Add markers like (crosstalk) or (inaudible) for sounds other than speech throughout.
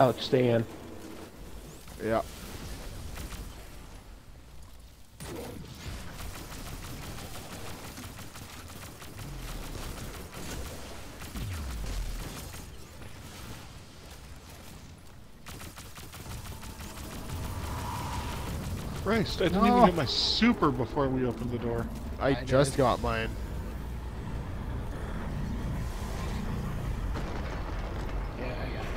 Alex, stay in. Yeah. Christ, I didn't No. even get my super before we opened the door. I, I just did. got mine. Yeah, I got it.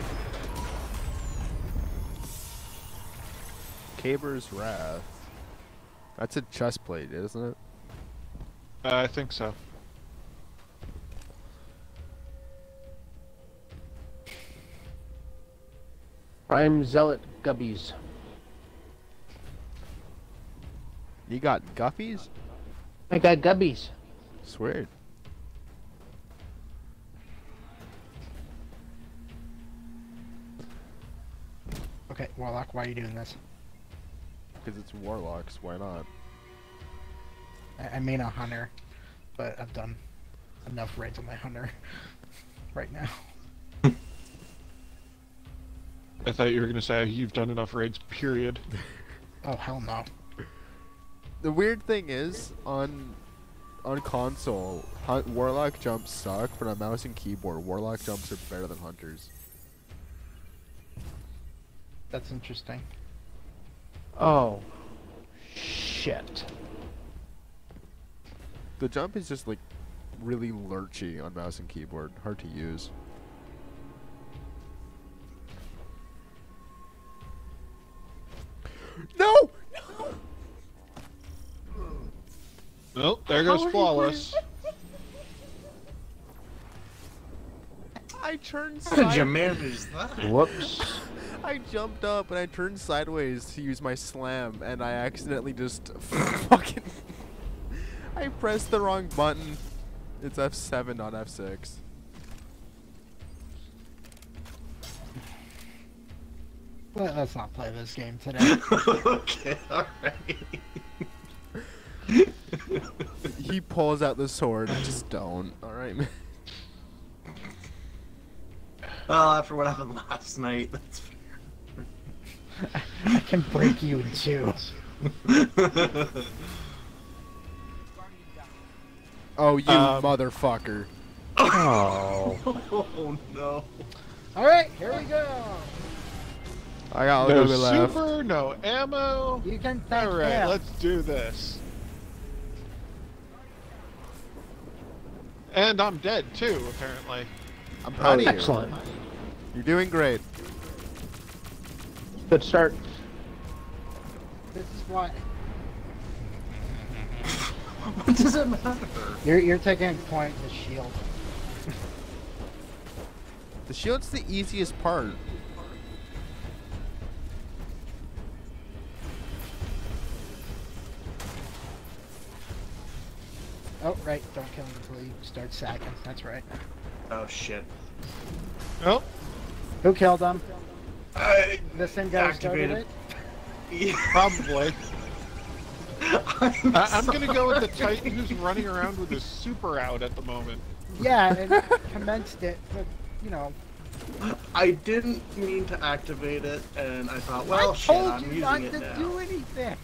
Caber's Wrath. That's a chest plate, isn't it? Uh, I think so. Prime Zealot Guppies. You got Guppies? I got Gubbies. Swear. Okay, Warlock, why are you doing this? Because it's Warlocks, why not? I, I mean a hunter, but I've done enough raids on my hunter (laughs) right now. I thought you were gonna say you've done enough raids. Period. (laughs) Oh hell no. The weird thing is, on on console, hunt, Warlock jumps suck, but on mouse and keyboard, Warlock jumps are better than Hunters. That's interesting. Oh. Shit. The jump is just like really lurchy on mouse and keyboard, hard to use. No! No! Well, there goes flawless. (laughs) I turned How did you side- manage that? Whoops. (laughs) I jumped up and I turned sideways to use my slam, and I accidentally just (laughs) fucking. (laughs) I pressed the wrong button. It's F7, not F6. Let, let's not play this game today. okay, alright. he pulls out the sword. Just don't. All right, man. Ah, well, after what happened last night, that's I can break you in two. Oh, you Um, motherfucker. Oh. (laughs) oh no. Alright, here we go. I got a No little bit left. super, no ammo. You can thank All right, him. let's do this. And I'm dead too, apparently. I'm proud of you. Excellent. You're doing great. Good start. This is why (laughs) What does it matter? you're you're taking point the shield. (laughs) The shield's the easiest part. Oh right, don't kill him until you start sacking. That's right. Oh shit. Oh, Who killed him? I This thing guy who started Activated. it? (laughs) yeah. probably. (laughs) I'm, I- I'm gonna go with the. (laughs) Titan who's running around with his super out at the moment. Yeah, and commenced it, but you know. I didn't mean to activate it, and I thought, well, I shit, told I'm you using not it to now. do anything.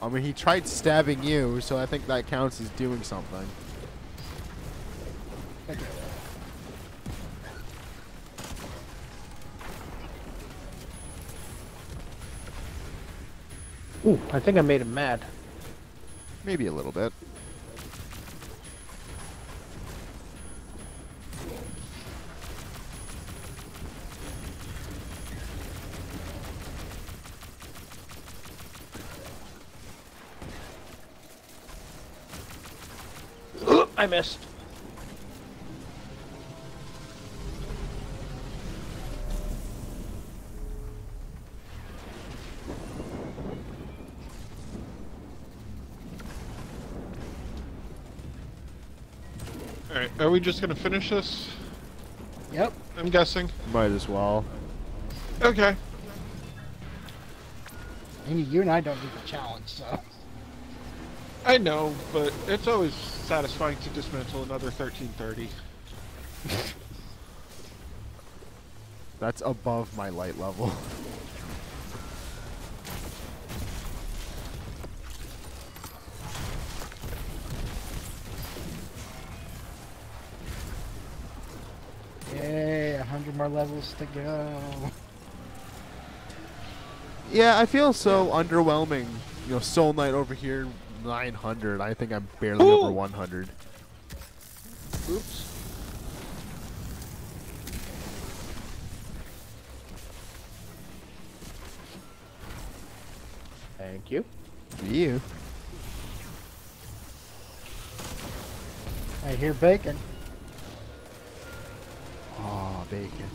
I mean, he tried stabbing you, so I think that counts as doing something. Ooh, I think I made him mad. Maybe a little bit. I missed. Alright, are we just gonna finish this? Yep. I'm guessing. Might as well. Okay. And you and I don't do the challenge, so. I know, but it's always satisfying to dismantle another 1330. That's above my light level. (laughs) more levels to go. Yeah, I feel so underwhelming. You know, Soul Knight over here, 900. I think I'm barely over 100. Oops. Thank you. You. I hear bacon. Oh, bacon.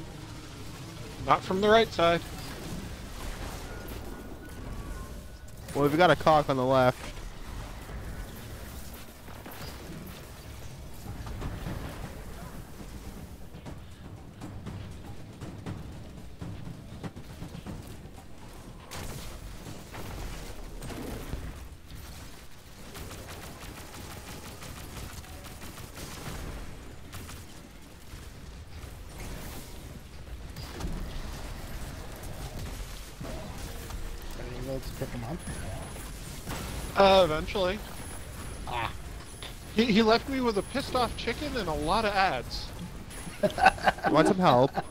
Not from the right side. Well, we've got a cock on the left. Eventually. Ah. He, he left me with a pissed off chicken and a lot of ads. Want some help? (laughs)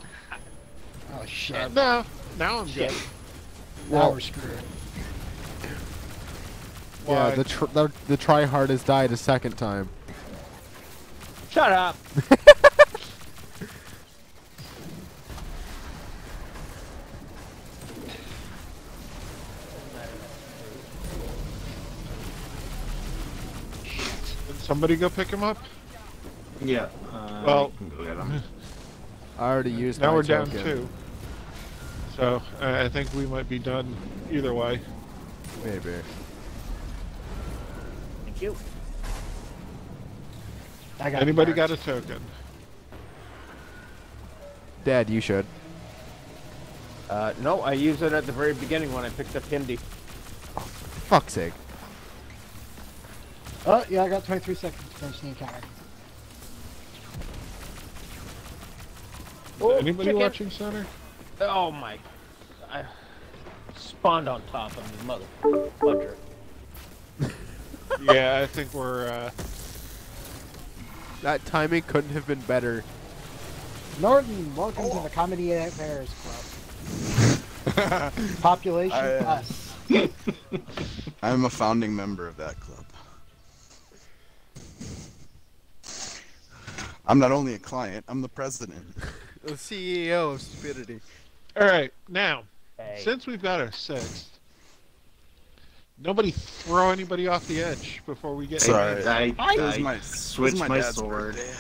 Oh shit. Uh, no, now I'm Shit. good. now we're screwed. Yeah, Why? the tr- the, the try hard has died a second time. Shut up. (laughs) Did somebody go pick him up? Yeah. Uh, Well- I can go get 'em. (laughs) I already used Now my we're down two. So uh, I think we might be done either way. Maybe. Thank you. I got Anybody marked. got a token? Dad, you should. Uh, no, I used it at the very beginning when I picked up Hindi. Fuck's sake. Oh yeah, I got 23 seconds to finish the encounter. Oh, Anybody chicken. watching center? Oh my! I spawned on top of the mother fudger. (laughs) yeah, I think we're. Uh, That timing couldn't have been better. Norton, welcome to the Comedy Affairs Club. (laughs) Population I, uh, plus. (laughs) I'm a founding member of that club. I'm not only a client, I'm the president. (laughs) The CEO of Stupidity. all right, now Hey. since we've got our sixth, nobody throw anybody off the edge before we get. Sorry. I, I, It was I my, it was switched my, my, dad's sword. birthday.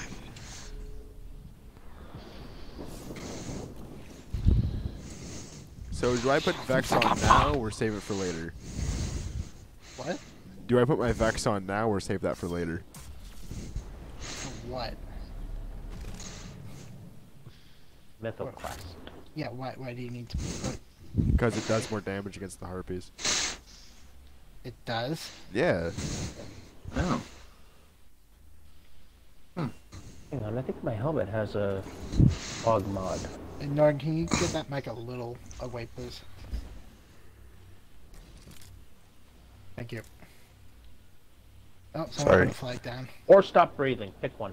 So do I put Vex on (laughs) now or save it for later? What? Do I put my Vex on now or save that for later? For what? Mythical quest. Yeah, why, why do you need to put Because it does more damage against the harpies. it does? Yeah. Oh. Hmm. Hang on, I think my helmet has a fog mod. Uh, and Norton, can you get that mic a little away, please? Thank you. Oh, Sorry. put flag down. Or stop breathing. Pick one.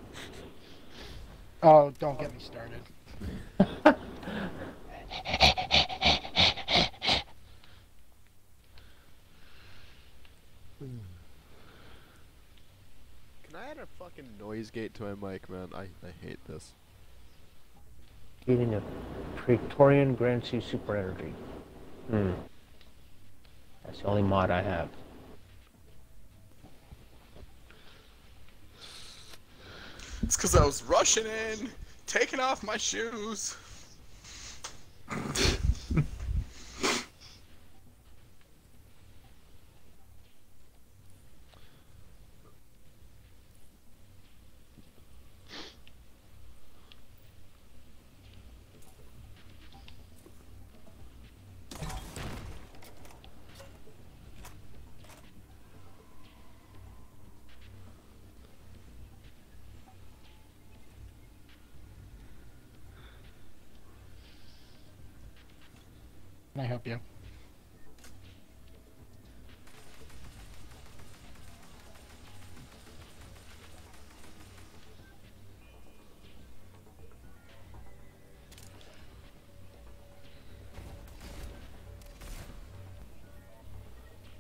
Oh, don't get me started. Can I add a fucking noise gate to my mic, man? I, I hate this. Eating a Praetorian Grand Sea Super Energy. Hmm. That's the only mod I have. It's because I was rushing in, taking off my shoes. Can I help you?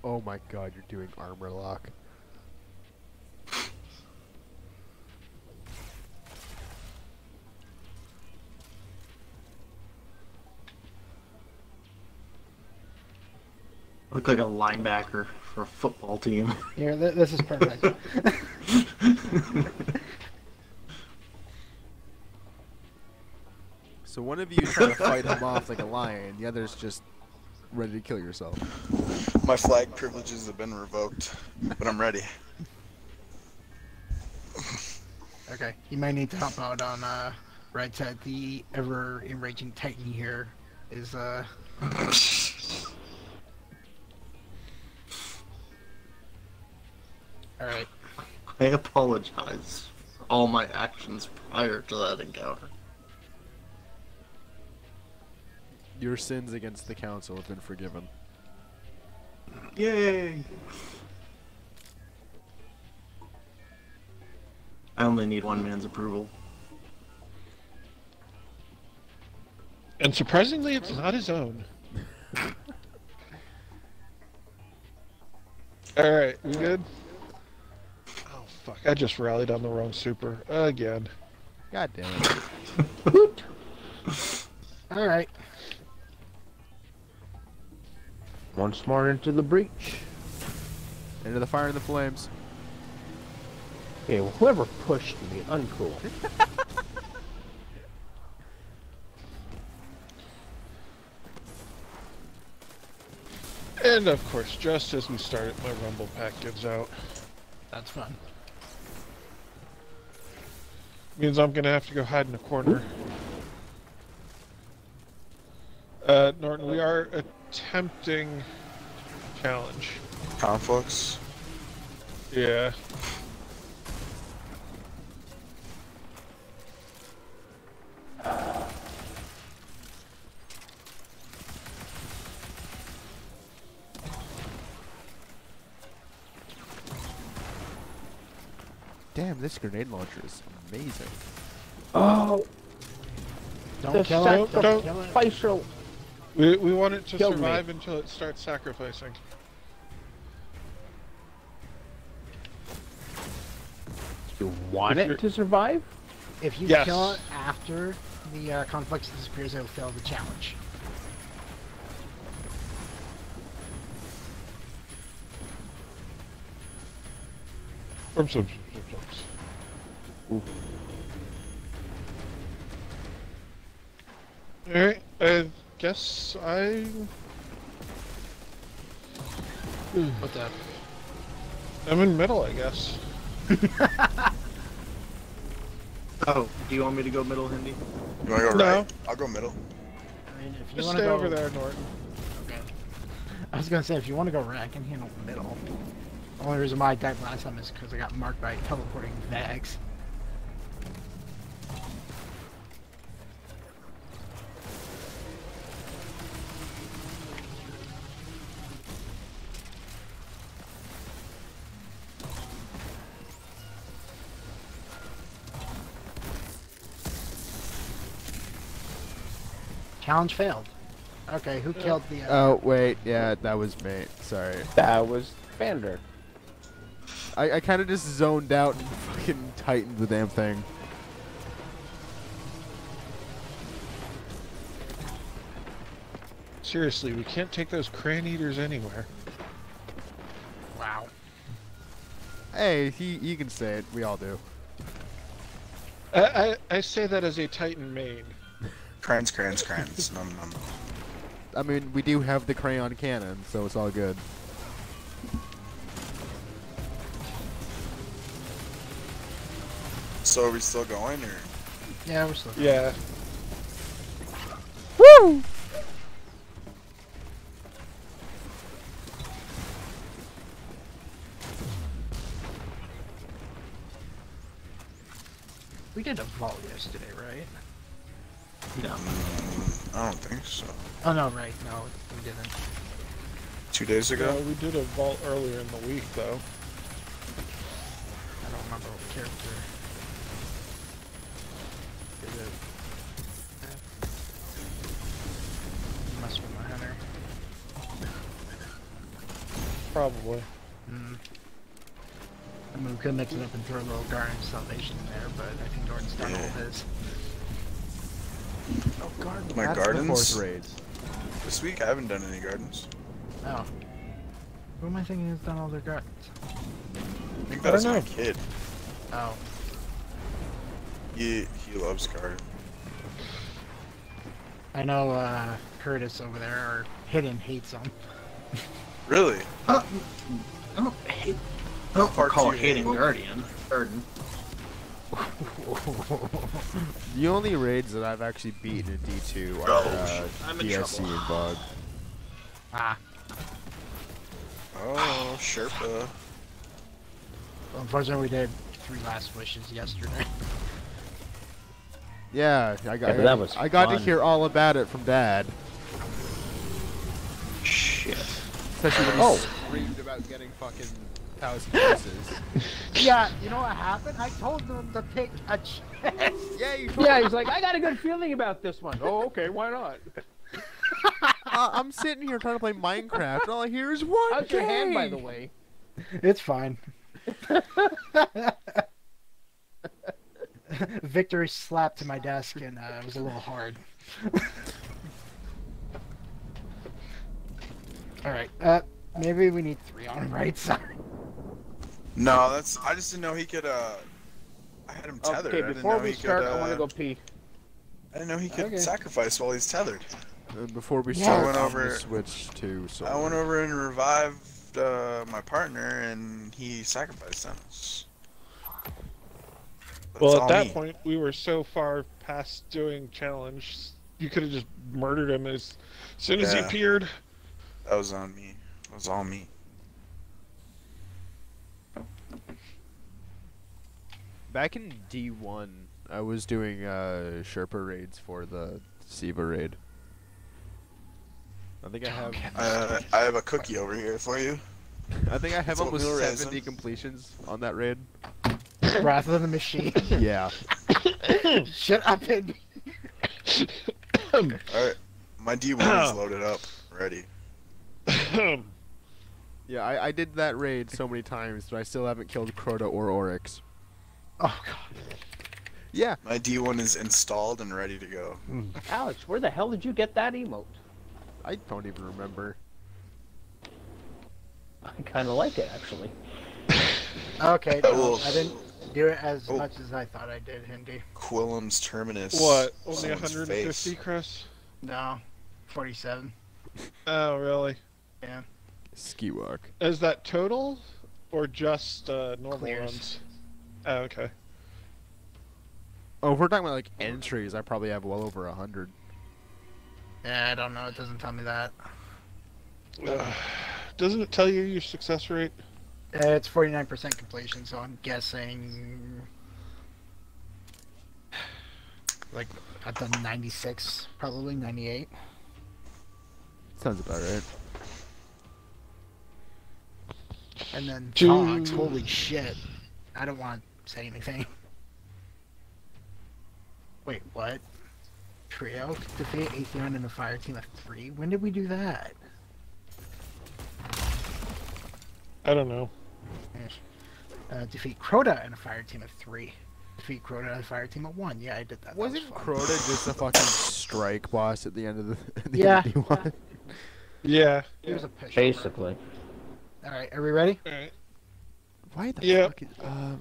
Oh my god, you're doing armor lock. Like a linebacker for a football team. Here, th- this is perfect. (laughs) So one of you is trying to fight him off like a lion, the other's just ready to kill yourself. My flag privileges have been revoked, but I'm ready. okay, you might need to help out on uh, right side. The ever enraging Titan here is uh. Apologize for all my actions prior to that encounter. Your sins against the council have been forgiven. Yay! I only need one man's approval. And surprisingly, it's not his own. (laughs) Alright, we good? Fuck. I just rallied on the wrong super. Again. God damn it. (laughs) All right. Once more into the breach. Into the fire and the flames. Okay, well, whoever pushed me, uncool. (laughs) And of course, just as we started, my rumble pack gives out. That's fun. Means I'm gonna have to go hide in a corner. Uh, Norton, we are attempting challenge. Conflicts. Yeah. Damn, this grenade launcher is amazing. Oh, Don't the kill it. Don't, don't- kill it. sacrificial. We, we want it to Killed me. survive until it starts sacrificing. You want If it you're- to survive? If you Yes. kill it after the uh, conflict disappears, it will fail the challenge. Oops, oops, oops, oops. Alright, I guess I... What's up? I'm in middle, I guess. (laughs) Oh, do you want me to go middle, Hindi? You wanna go No. right? I'll go middle. I mean, if you Just want stay to go over there, Norton. Okay. I was gonna say if you want to go right, I can handle middle. The only reason why I died last time is because I got marked by teleporting bags. Challenge failed. Okay, who killed the? Uh, Oh, wait, yeah, that was me. Sorry. That was Vander. I, I kind of just zoned out and fucking tightened the damn thing. Seriously, we can't take those crayon eaters anywhere. wow. Hey, he, he can say it. We all do. I, I, I say that as a Titan main. Crayons, crayons, crayons. no, no, no. I mean, we do have the crayon cannon, so it's all good. So are we still going, or? Yeah, we're still. Yeah. Woo! We did a vault yesterday, right? No. I don't think so. Oh no, right, no, we didn't. Two days Yeah, ago. we did a vault earlier in the week, though. I don't remember what character. Did it. Must have been my hunter. Probably. Mm. I mean, we could mix it up and throw a little Garden Salvation in there, but I think Jordan's done all Yeah. his. Oh, garden. My that's the gardens? fourth raids. This week I haven't done any gardens. Oh. Who am I thinking has done all their gardens? I think I that was don't my kid. Oh. He he loves garden. I know, uh, Curtis over there, or Hidden hates them. Really? (laughs) I don't hate. I don't Part call two. it hating Guardian. Garden. (laughs) The only raids that I've actually beaten in D2 are oh, uh, I'm in DSC trouble. and Bug. Ah. Oh, Sherpa. Unfortunately, we did three last wishes yesterday. (laughs) Yeah, I got. Yeah, that was I got to hear all about it from Dad. Shit. Especially when he Oh. screamed about getting fucking thousand pieces. (laughs) yeah, you know what happened? I told them to take a chance. (laughs) yeah, you. Yeah, he's like, I got a good feeling about this one. Oh, okay, why not? (laughs) uh, I'm sitting here trying to play Minecraft, and all I hear is one How's your hand, by the way? It's fine. Victory slapped to my desk and uh, it was a little hard. Alright, uh, maybe we need three on the right side. No, that's. I just didn't know he could. Uh, I had him tethered. I Okay, didn't before know we he start, could, I want uh, to go pee. I didn't know he could Okay. sacrifice while he's tethered. Uh, before we Yeah. start, I went over- gonna switch to. So I went over and revived uh, my partner, and he sacrificed him. That's Well, at that me. point, we were so far past doing challenge, you could have just murdered him as soon as he appeared. that was on me. That was all me. Back in D1, I was doing uh, Sherpa raids for the Siva raid. I think I have. Uh, (laughs) I have a cookie over here for you. I think I have It's almost oatmeal raisin. 70 completions on that raid. (laughs) Wrath of the Machine. (laughs) yeah. Shut up and (coughs) All right, my D1 is (coughs) loaded up, ready. (coughs) Yeah, I, I did that raid so many times, but I still haven't killed Crota or Oryx. Oh god. Yeah. My D1 is installed and ready to go. Alex, where the hell did you get that emote? I don't even remember. I kind of like it, actually. (laughs) Okay, I no, will- I didn't do it as Oh. much as I thought I did, Hindi. Quillim's Terminus. what? Only someone's 150, face. Chris? No. 47. (laughs) Oh, really? Yeah. Ski walk. Is that total, or just uh, normal Clears. runs? Oh, okay. Oh, if we're talking about like entries, I probably have well over a hundred. Yeah, I don't know. It doesn't tell me that. Ugh. Doesn't it tell you your success rate? Uh, It's 49% completion, so I'm guessing. Like, I've done 96, probably 98. Sounds about right. And then Two- Tox, holy shit. I don't want to say anything. Wait, what? Trio defeat Atheon in a fire team of three? When did we do that? I don't know. Uh, defeat Crota in a fire team of three. Defeat Crota in a fire team of one. Yeah, I did that. that was Wasn't fun. Crota just a fucking strike boss at the end of the, (laughs) the Yeah. end of D1? Yeah. He was a push. Basically. Alright, are we ready? Alright. Why the Yeah. fuck is, um,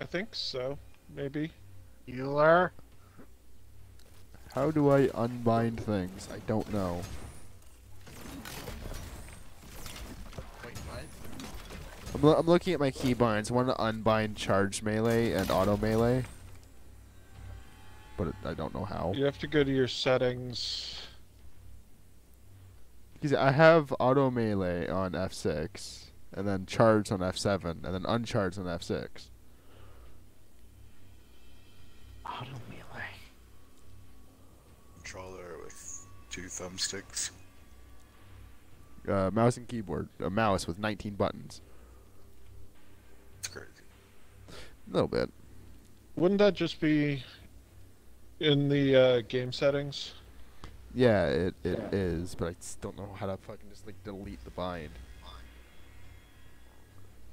I think so. Maybe. Bueller. how do I unbind things? I don't know. Wait, what? I'm, lo- I'm looking at my keybinds. I want to unbind charge melee and auto melee. But it, I don't know how. You have to go to your settings. Because I have auto melee on F6, and then charge on F7, and then uncharge on F6. Auto melee. controller with two thumbsticks. Uh, mouse and keyboard. A mouse with 19 buttons. It's crazy. A little bit. Wouldn't that just be in the uh, game settings? Yeah, it, it is, but I just don't know how to fucking just like delete the bind.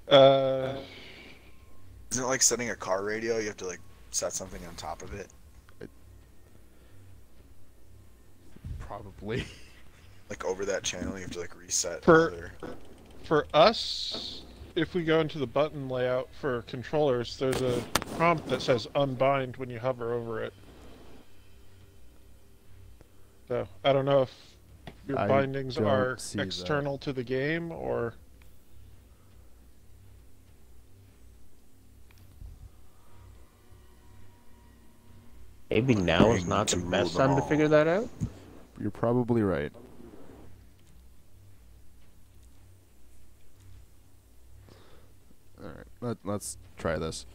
Uh, Isn't it like setting a car radio? You have to like set something on top of it. Probably. (laughs) Like over that channel, you have to like reset. For- other- for us, if we go into the button layout for controllers, there's a prompt that says unbind when you hover over it. So I don't know if your I bindings are see that. external to the game or Maybe now is not the best time to figure that out. You're probably right. Alright, let, let's try this.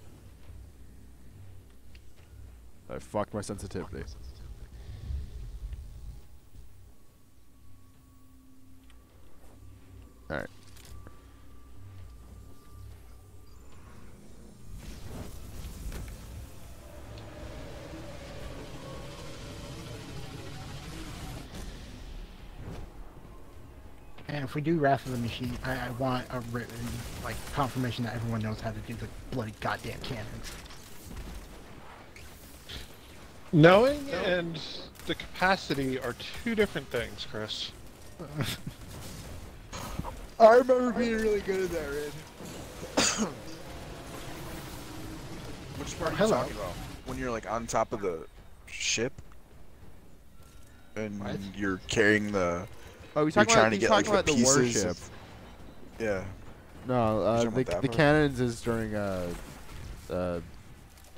I fucked my sensitivity. Alright. And if we do Wrath of the Machine, I, I want a written like confirmation that everyone knows how to do the bloody goddamn cannons. knowing and the capacity are two different things, Chris. (laughs) I remember being really good at that, Red. (coughs) Which part are you Hello. talking about? When you're like on top of the ship and What? you're carrying the Oh, we You're talking trying about, to get, talking like, the about the pieces warship. yeah. No, uh, the, the part? cannons is during uh, uh,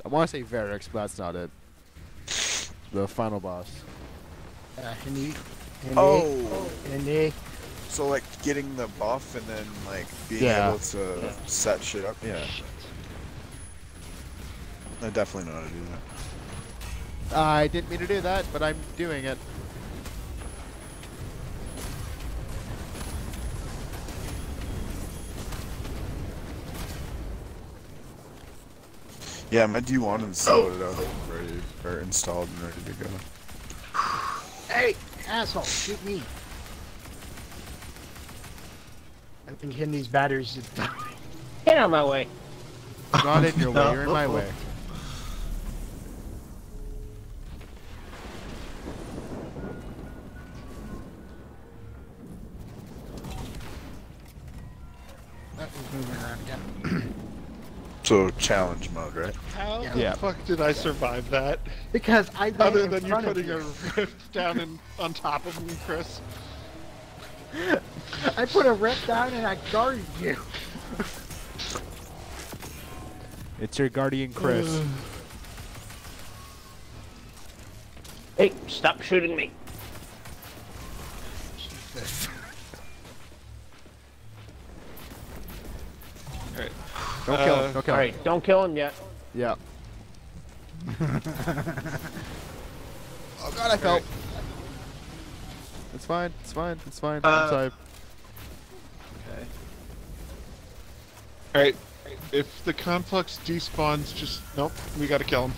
I want to say Varix, but that's not it. The final boss. Uh, Hindi, Hindi, Oh, Hindi. so like getting the buff and then like being Yeah. able to set shit up. Yeah, I definitely know how to do that. I didn't mean to do that, but I'm doing it. Yeah, my D1 is loaded up, ready or installed and ready to go. Hey, asshole, shoot me. I think Hindi's batteries just died. Get out of my way. Not in your way, you're in my (laughs) way. So challenge mode, right? How Yeah. the Yeah. fuck did I survive that? Because I ran Other in than you front of putting a you. rift down in, on top of me, Chris. (laughs) I put a rip down and I guarded you. It's your guardian Chris. Hey, stop shooting me. Jesus. Don't kill Uh, him. Don't kill him. Alright, don't kill him yet. Yeah. (laughs) oh god, I fell. It's fine. It's fine. It's fine. Uh, I'm sorry. Okay. Alright. If the complex despawns, just nope, we gotta kill him.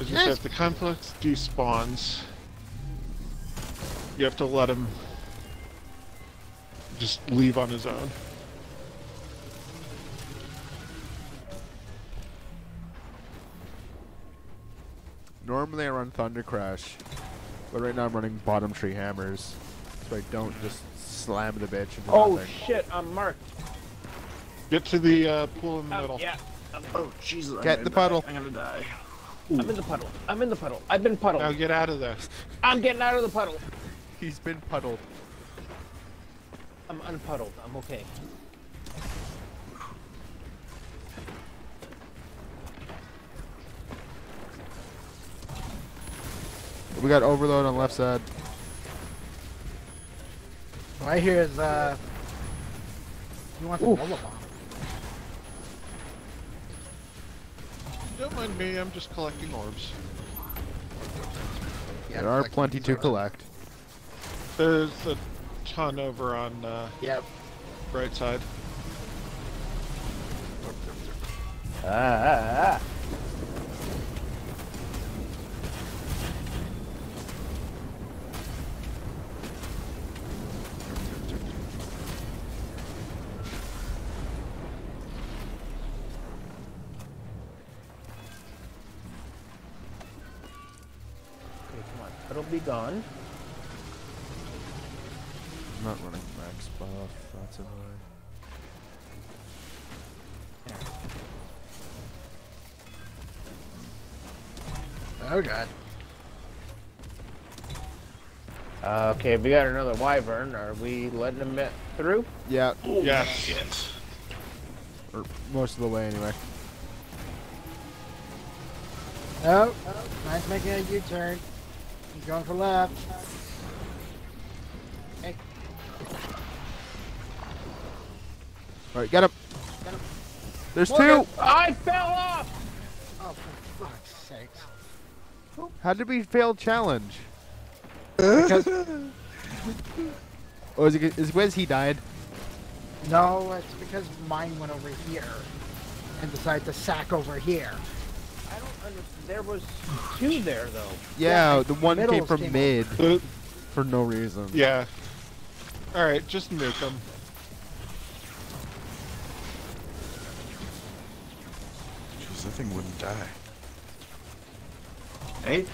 As you said, if the complex despawns, you have to let him just leave on his own. Normally I run Thunder Crash, but right now I'm running Bottom Tree Hammers, so I don't just slam the bitch into Oh nothing. shit, I'm marked. Get to the uh, pool in the Oh, middle. yeah, Oh Jesus! I'm Get gonna the die. puddle. I'm gonna die. I'm in the puddle. I'm in the puddle. I've been puddled. Now get out of there. I'm getting out of the puddle. He's been puddled. I'm unpuddled. I'm okay. We got Overload on left side. What I hear is, uh, you want the Oof. Molotov. Don't mind me, I'm just collecting orbs. Yeah, there are plenty to collect. There's a ton over on uh, Yep. right side. Ah, ah, ah. Okay, come on. It'll be gone. I'm not running max buff. That's annoying. Oh god. Uh, okay, we got another wyvern. Are we letting him get through? Yeah, Yes. or most of the way anyway. Oh, mine's making a U-turn. He's going for left. All right, get him. Get him. There's Look two. I fell off! oh for fuck's sake. How did we fail challenge? Because (laughs) Oh, is it is Wes he died? no, it's because mine went over here and decided to sack over here. I don't understand. There was two there, though. Yeah, Yeah, the one came from came mid The- uh, for no reason. yeah. Alright, just nuke them. Thing wouldn't die. Hey,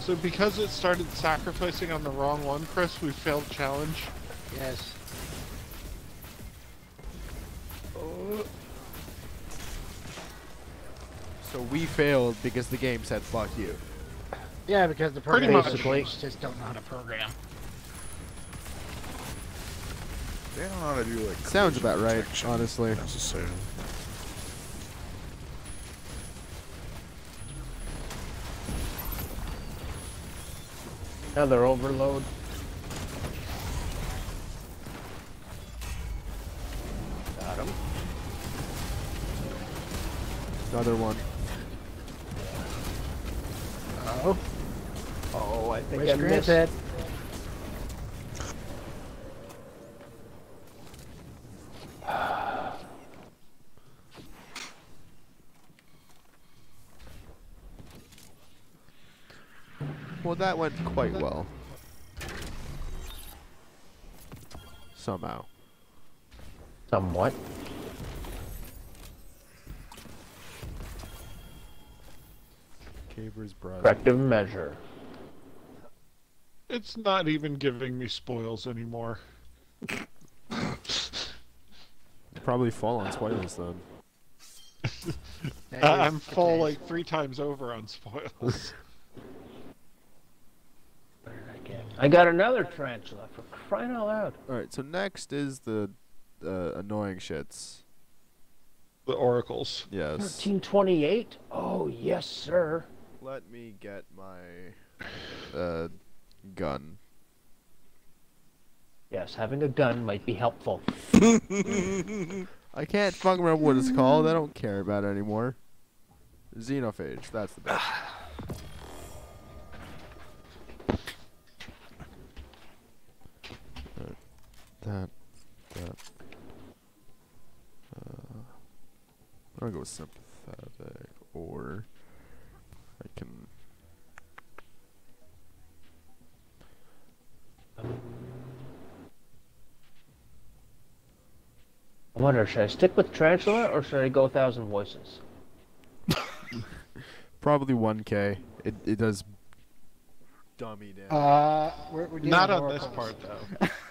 So because it started sacrificing on the wrong one, Chris, we failed challenge. Yes. Oh. So we failed because the game said fuck you. Yeah, because the Pretty programmers just don't know how to program. They don't know how to do like. Sounds about right, honestly. Necessarily. Another overload. Got him. Another one. Oh, Oh, I think wish I missed. granted. Well, that went quite well. Somehow. Somewhat. Caber's brother. Corrective measure. It's not even giving me spoils anymore. Probably fall on spoilers then. (laughs) That is I'm the full like three times over on spoils. (laughs) What did I got another tarantula for crying out loud. Alright, so next is the uh, annoying shits. the oracles. Yes. 1328? Oh, yes, sir. Let me get my uh, gun. Yes, having a gun might be helpful. (laughs) I can't fucking remember what it's called. I don't care about it anymore. Xenophage. That's the best. (sighs) (sighs) that. That. Uh, I'll go with sympathetic, or I can. I wonder, should I stick with tarantula or should I go thousand voices? (laughs) Probably 1k. It it does dummy down. Uh, we're, we're Not with on this part though. (laughs)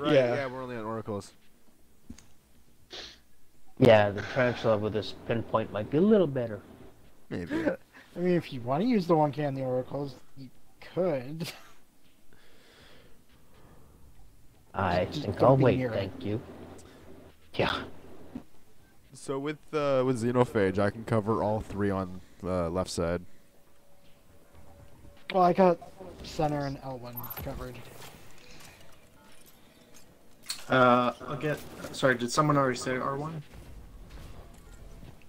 right, yeah. yeah, we're only on oracles. Yeah, the tarantula with this pinpoint might be a little better. Maybe. (laughs) I mean, if you want to use the one K on the oracles, you could. (laughs) I Just think don't I'll wait, near thank you. Yeah. So with uh, with Xenophage, I can cover all three on the left side. Well, I got center and L1 covered. Uh, I'll get. Sorry, did someone already say R1?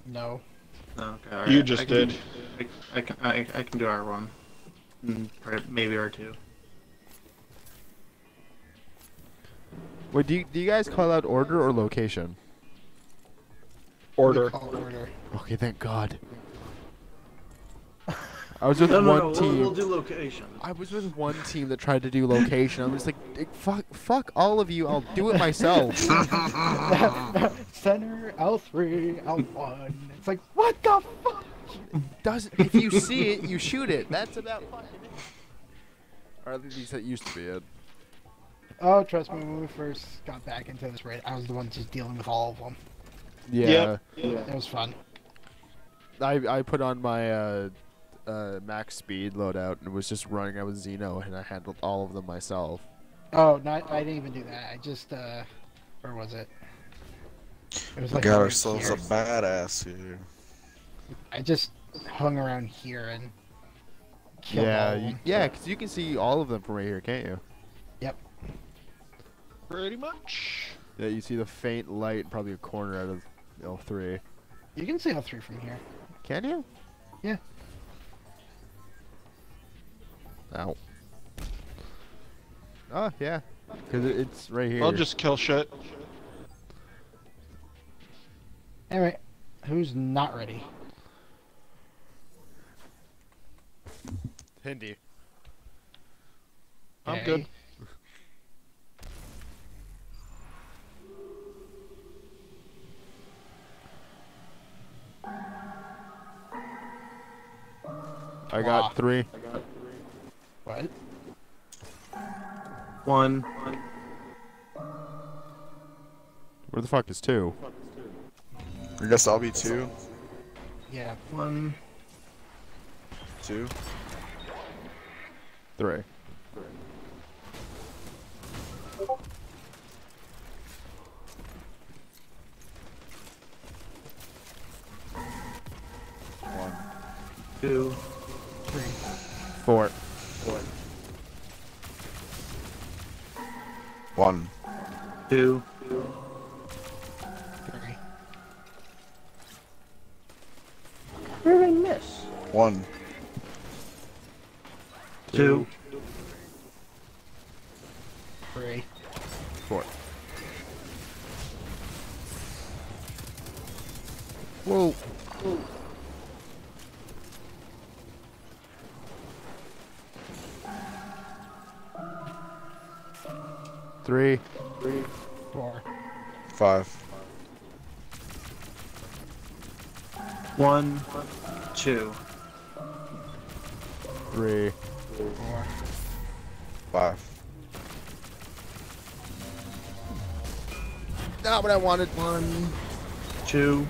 No. No, okay. all You just I can- did. I, I can. I, I can do R1. Mm, or maybe R2. Wait, do you, do you guys call out order or location? Order. Call order. Okay, thank God. (laughs) I was with No, no, one no. We'll, team. we'll do location. I was with one team that tried to do location. I'm just like, "Eh, fuck, fuck all of you. I'll do it myself. (laughs) Center L3, L1. It's like, what the fuck? Doesn't if you see it, you shoot it. That's about fucking it. Or at least that used to be it. Oh, trust me, when we first got back into this raid, I was the one just dealing with all of them. Yeah. Yep. It was fun. I I put on my uh, uh, max speed loadout and was just running out with Xeno, and I handled all of them myself. Oh, not, I didn't even do that. I just, uh, where was it? It was We like got ourselves here. a badass here. I just hung around here and killed all yeah, of you, them. yeah, because you can see all of them from right here, can't you? Yep. Pretty much. Yeah, you see the faint light, probably a corner out of L3. You can see all three from here. Can you? Yeah. Ow. Oh yeah, because it's right here. I'll just kill shit. Anyway, who's not ready? Hindi. I'm good. I got three. What? One. Where the fuck is two? I guess I'll be two. Yeah. One. Two. Two.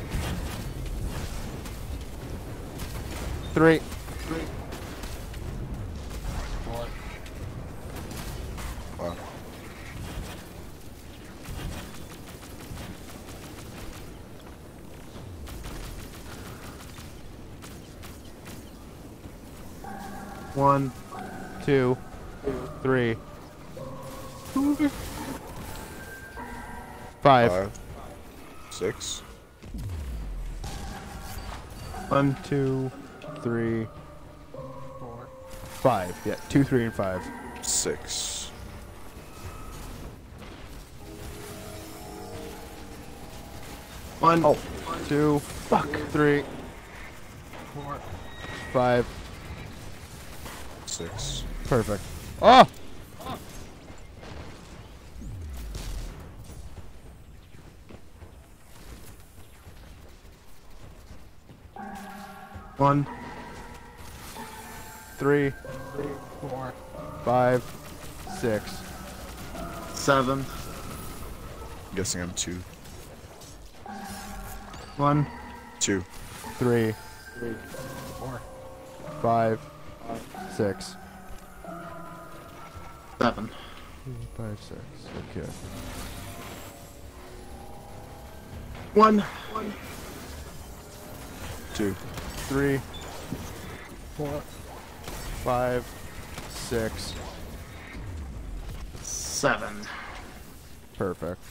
One. Two. Three. Four. Five. Yeah. Two, three, and five. Six. One. Oh. Two. Fuck. Three. Four. Five. Six. Perfect. Oh! One. Three. Four. Five. Six. Seven. I'm guessing I'm two. One. Two. Three. Four. Five. Six. Seven. Five, six. Okay. One. Two. Three. Four. Five. Six. Seven. Perfect.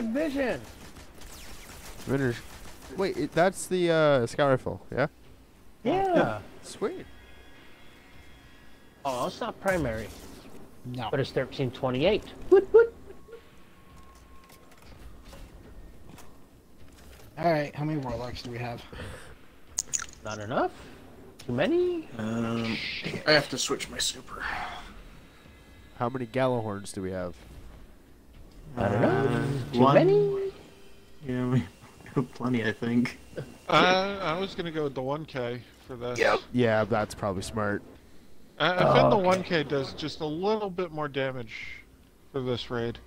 Hey, I got vision. Winners. Wait, it, that's the uh, scout rifle, yeah? Yeah. Sweet. Oh, it's not primary, No. but it's 1328. Woot, woot. All right, how many warlocks do we have? Not enough. Too many. Um, I have to switch my super. How many Gjallarhorns do we have? I don't know. Too one. many. Yeah, we have plenty, I think. Uh, I was gonna go with the 1K for this. Yeah, that's probably smart. I, I find Oh, the okay. 1K does just a little bit more damage for this raid.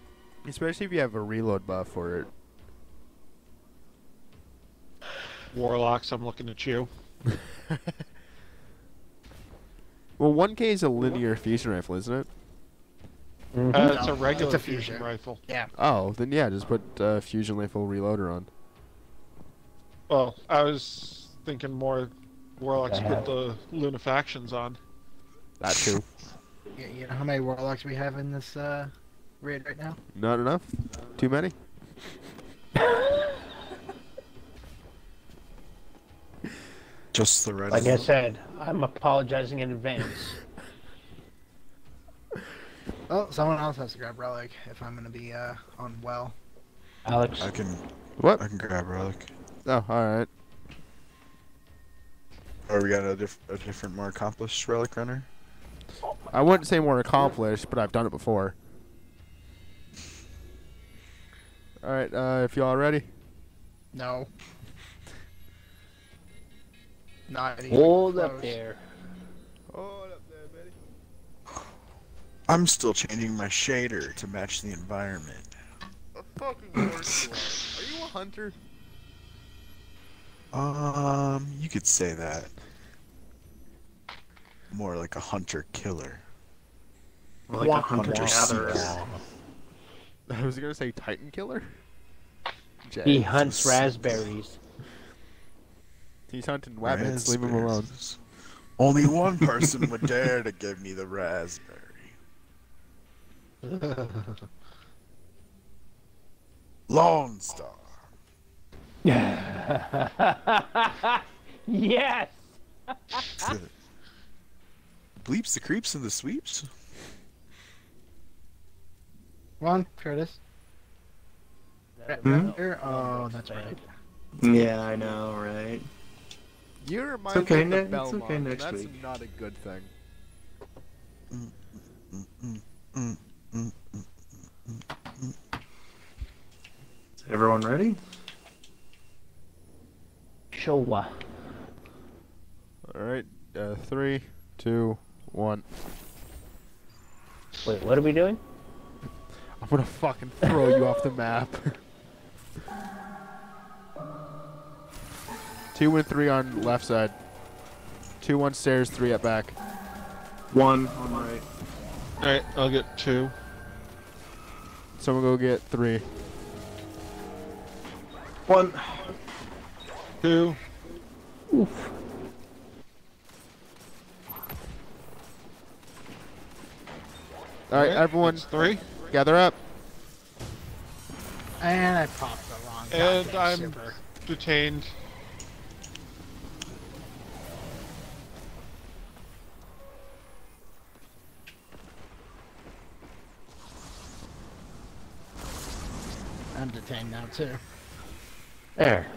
Especially if you have a reload buff for it. Warlocks, I'm looking at you. (laughs) Well, 1K is a linear fusion rifle, isn't it? Mhm. Uh, it's a regular it's a fusion fusion. rifle. Yeah. Oh, then yeah, just put uh, fusion rifle reloader on. Well, I was thinking more Warlocks I put have- the Lunafactions on. That too. (laughs) You, you know how many warlocks we have in this uh, raid right now? Not enough? Too many? (laughs) Just the red. Like I said, I'm apologizing in advance. Oh, someone else has to grab relic if I'm gonna be uh, on well. Alex, I can What? I can grab relic. Oh, alright. Or we got a, diff- a different, more accomplished relic runner. I wouldn't say more accomplished, but I've done it before. Alright, uh, if y'all ready. No. (laughs) Not even hold up there. Hold up there, Betty. I'm still changing my shader to match the environment. A fucking horse Are you a hunter? Um, you could say that. More like a hunter killer. Like a hunter gatherer. (laughs) I was gonna say Titan Killer. Jay. He hunts raspberries. He's hunting rabbits. Leave him alone. Only one person would dare to give me the raspberry. (laughs) Lone Star. (laughs) yes. (laughs) Bleeps the creeps and the sweeps. Come on, Curtis. Right, Hmm? Oh, that's right. Yeah, I know, right? You remind okay, me of the ne- it's okay and next that's week. not a good thing. Mm, mm, mm, mm, mm. Is everyone ready? Showa. Alright, uh, three, two, one. Wait, what are we doing? I'm gonna fucking throw you off the map. (laughs) Two and three on left side. Two on stairs, three at back. One on right. Alright, I'll get two. Someone go get three. One. Two. Oof. Alright, Alright, everyone, that's three. gather up. And I popped the wrong And I'm super. detained. I'm detained now too. There.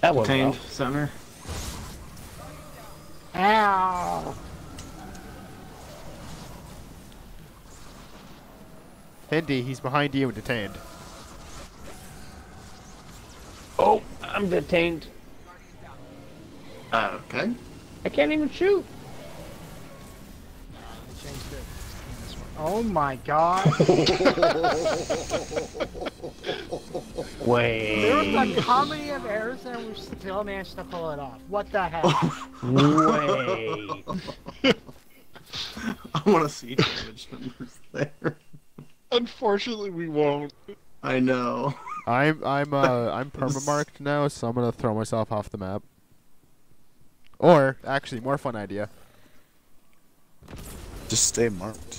That went Detained. well. Center. Ow! Hindi, he's behind you and detained. Oh, I'm detained. Okay. I can't even shoot. Changed it. This one. Oh my god. (laughs) Wait. There was a comedy of errors and we still managed to pull it off. What the heck? Wait. (laughs) I want to see damage numbers there. Unfortunately, we won't. I know. I'm I'm uh (laughs) I'm permamarked now, so I'm gonna throw myself off the map. Or actually, more fun idea. Just stay marked.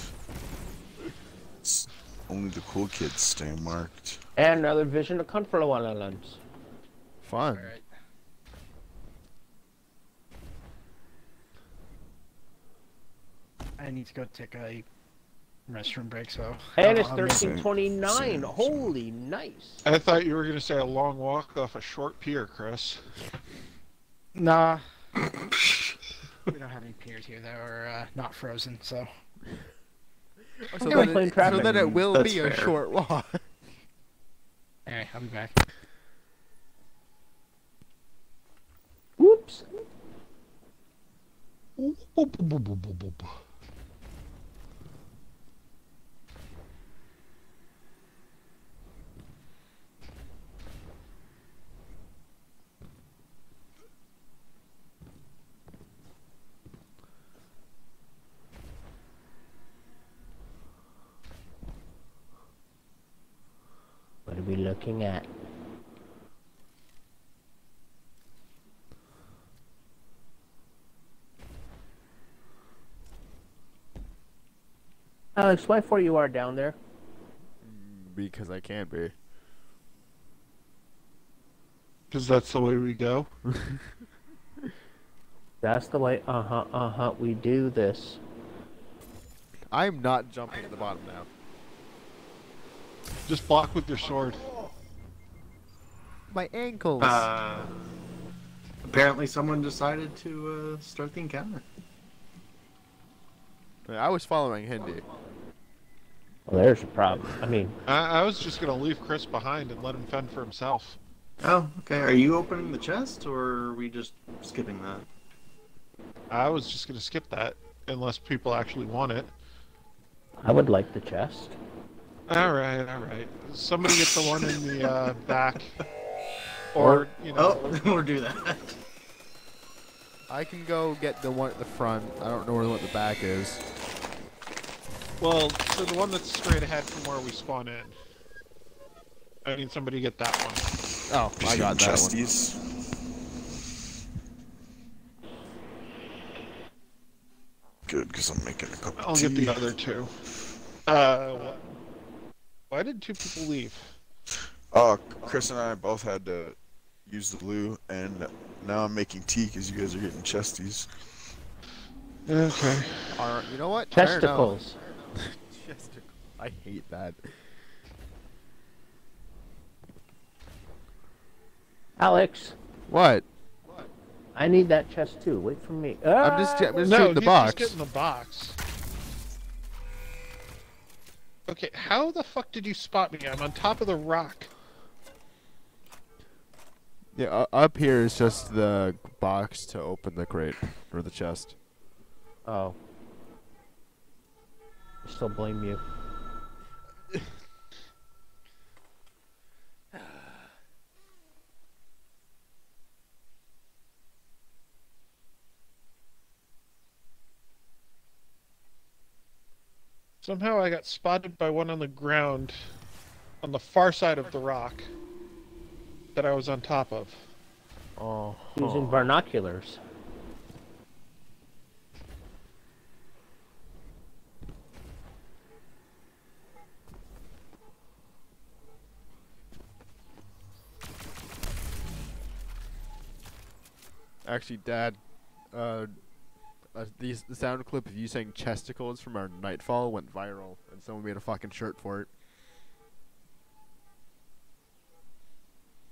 It's only the cool kids stay marked. And another vision of Confluence. Fun. Alright. I need to go take a restroom break, so. And it's I'll- I'll miss- 1329. Same, same. Holy nice. I thought you were going to say a long walk off a short pier, Chris. Nah. We don't have any piers here that are uh, not frozen, so. So Yeah, then, plain it, so traffic. then it will That's be a short walk. Alright, I'll be back. Whoops. What are we looking at? Alex, why for you are down there? because I can't be. Because that's the way we go. (laughs) That's the way. Uh huh. Uh huh. We do this. I'm not jumping to the bottom now. Just block with your sword. My ankles. Uh, apparently, someone decided to uh, start the encounter. I was following Hindi. Well, there's a problem. I mean, I, I was just going to leave Chris behind and let him fend for himself. Oh, okay. Are you opening the chest, or are we just skipping that? I was just going to skip that unless people actually want it. I would like the chest. All right, all right. Somebody get the one in the uh, back, (laughs) or you know, Oh, (laughs) we'll do that. I can go get the one at the front. I don't know where what the back is. well, so the one that's straight ahead from where we spawn in. I need somebody get that one. Oh, I got that one. Chesties. Good, because I'm making a couple. I'll tea. get the other two. Uh, what? Why did two people leave? Oh, Chris and I both had to use the loo, and now I'm making tea because you guys are getting chesties. Okay. Are, you know what? Fair enough. Testicles. (laughs) Chesticle. I hate that. Alex, What? What? I need that chest too. Wait for me. I'm just, I'm just No, shooting the he's box. just getting the box. Okay, how the fuck did you spot me? I'm on top of the rock. Yeah, uh, up here is just the box to open the crate or the chest. Oh. I still blame you. Somehow I got spotted by one on the ground on the far side of the rock that I was on top of. Oh. Using binoculars. Actually, Dad, uh, uh, these, the sound clip of you saying chesticles from our Nightfall went viral, and someone made a fucking shirt for it.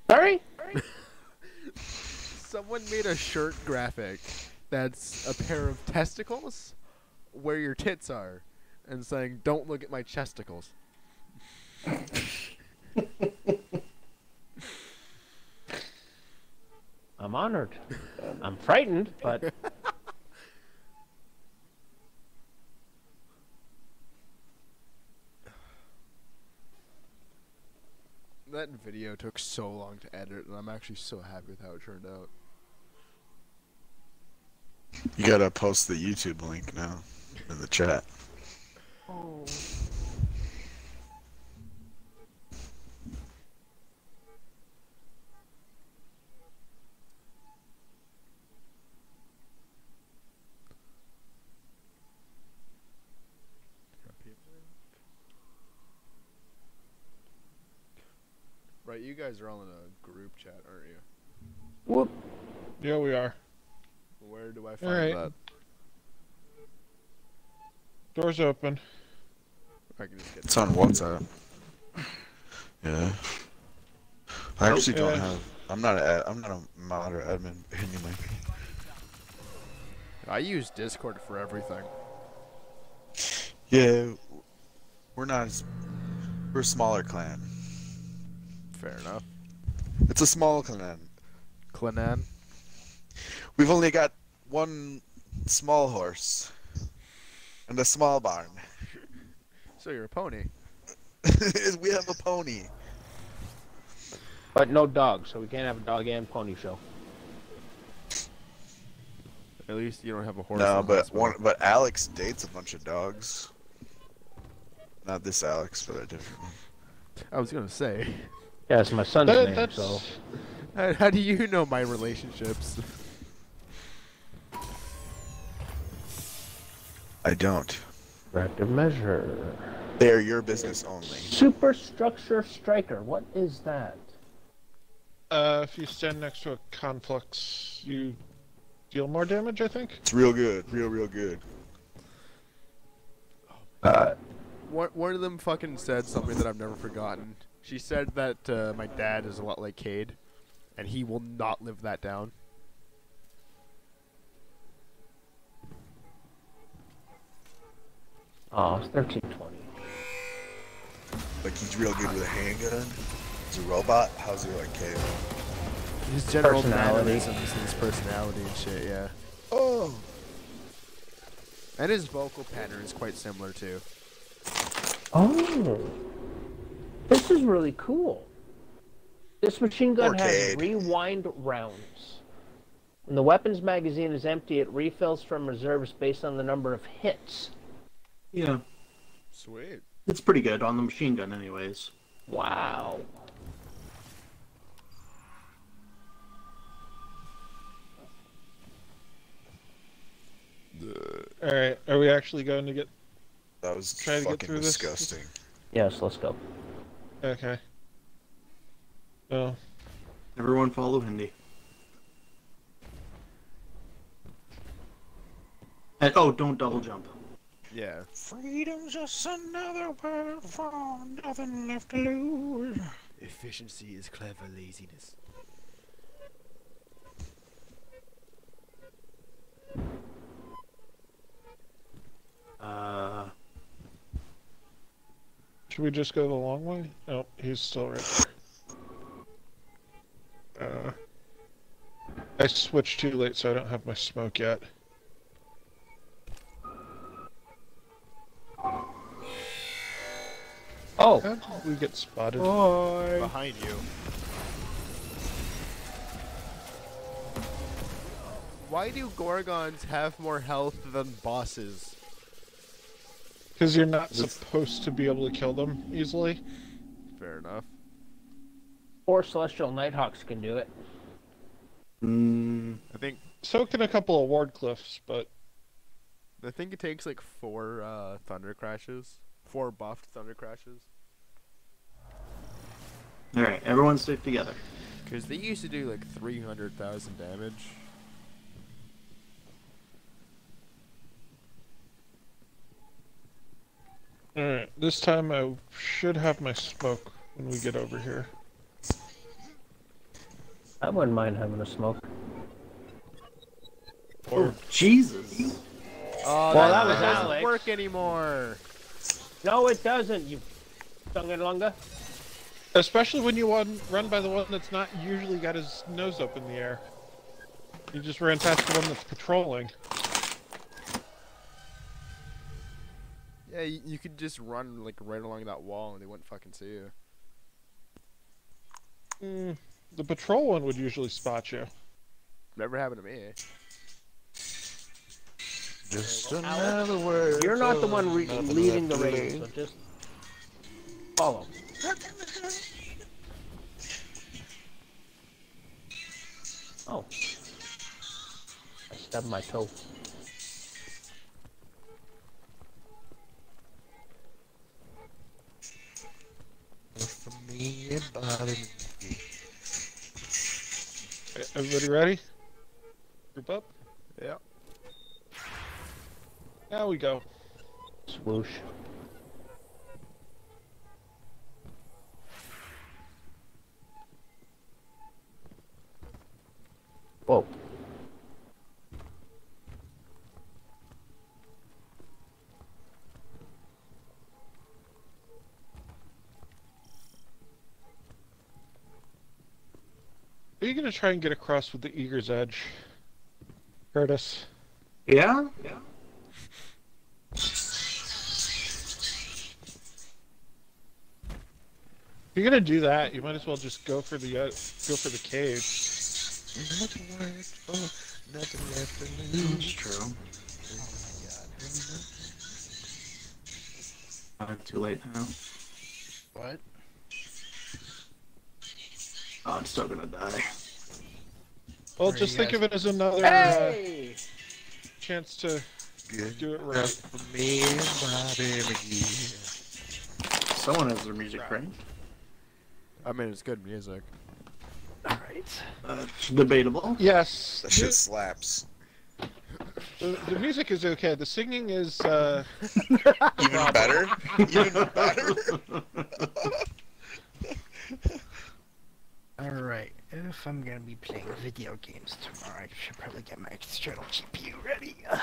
Sorry? (laughs) Someone made a shirt graphic that's a pair of testicles where your tits are, and saying, "Don't look at my chesticles." (laughs) I'm honored. I'm frightened, but (laughs) That video took so long to edit, and I'm actually so happy with how it turned out. You gotta post the YouTube link now in the chat. Right, you guys are all in a group chat, aren't you? whoop. Yeah, we are. Where do I find Alright. that? Doors open. I can just get It's on WhatsApp. Yeah. I actually don't Yeah. have. I'm not a. I'm not a mod or admin (laughs) anyway. I use Discord for everything. Yeah, we're not. We're a smaller clan. Fair enough. It's a small clan. Clanan. We've only got one small horse and a small barn. So you're a pony. (laughs) we have a pony. But no dog, so we can't have a dog and pony show. At least you don't have a horse. No, but one. But Alex dates a bunch of dogs. Not this Alex, but a different one. I was gonna say. Yeah, it's my son's That- name, that's so How, how do you know my relationships? I don't. corrective measure. They are your business only. Superstructure striker. What is that? Uh, if you stand next to a conflux, you deal more damage, I think. It's real good. Real, real good. One, one of them fucking said something that I've never forgotten. She said that uh, my dad is a lot like Cayde, and he will not live that down. Oh, it's thirteen twenty. Like he's real good with a handgun. He's a robot. How's he like KO? His general Personality. mannerisms and his personality and shit, yeah. Oh. And his vocal pattern is quite similar too. Oh, this is really cool. This machine gun has rewind rounds. When the weapons magazine is empty, it refills from reserves based on the number of hits. Yeah, Sweet. it's pretty good on the machine gun, anyways. Wow. All right, are we actually going to get? That was Try to get fucking through this. disgusting. Yes, let's go. Okay. Oh, Everyone follow Hindi. And oh, don't double jump. Yeah. Freedom's just another word for nothing left to lose. Efficiency is clever laziness. Uh, should we just go the long way? Oh, he's still right there. Uh, I switched too late, so I don't have my smoke yet. Oh, How did we get spotted? Behind you. Why do Gorgons have more health than bosses? Because you're not supposed to be able to kill them easily. Fair enough. or Celestial Nighthawks can do it. mm, I think So can a couple of Wardcliffs, but I think it takes like four uh, Thundercrashes, four buffed Thundercrashes, all right, everyone stick together. because they used to do like three hundred thousand damage. Alright, this time I should have my smoke when we get over here. I wouldn't mind having a smoke. Oh, or Jesus. Oh, Well, that was doesn't Alex. work anymore. No, it doesn't. You Lunga. especially when you run, run by the one that's not usually got his nose up in the air. You just ran past the one that's patrolling. Yeah, you, you could just run like right along that wall and they wouldn't fucking see you. Mm, the patrol one would usually spot you. Never happened to me. Just another word. You're not the one re- leading the letter. raid, so just follow. Oh. I stubbed my toe. Everybody ready? Group up. Yeah. Now we go. Swoosh. Whoa. Are you gonna try and get across with the Eager's Edge, Curtis? Yeah? Yeah. If you're gonna do that, you might as well just go for the uh, go for the cave. Nothing worth for, nothing left to It's lose. true. Uh, too late now. What? Oh, I'm still gonna die. Well, Where just think guys? of it as another uh, chance to Good do it right. for me and Bobby McGee. Someone has their music right. I mean, it's good music. Alright. Uh, debatable. Yes, That the, shit slaps. the, the music is okay. The singing is uh, Even better? (laughs) Even better? (laughs) Alright. If I'm gonna be playing video games tomorrow, I should probably get my external GPU ready. (sighs)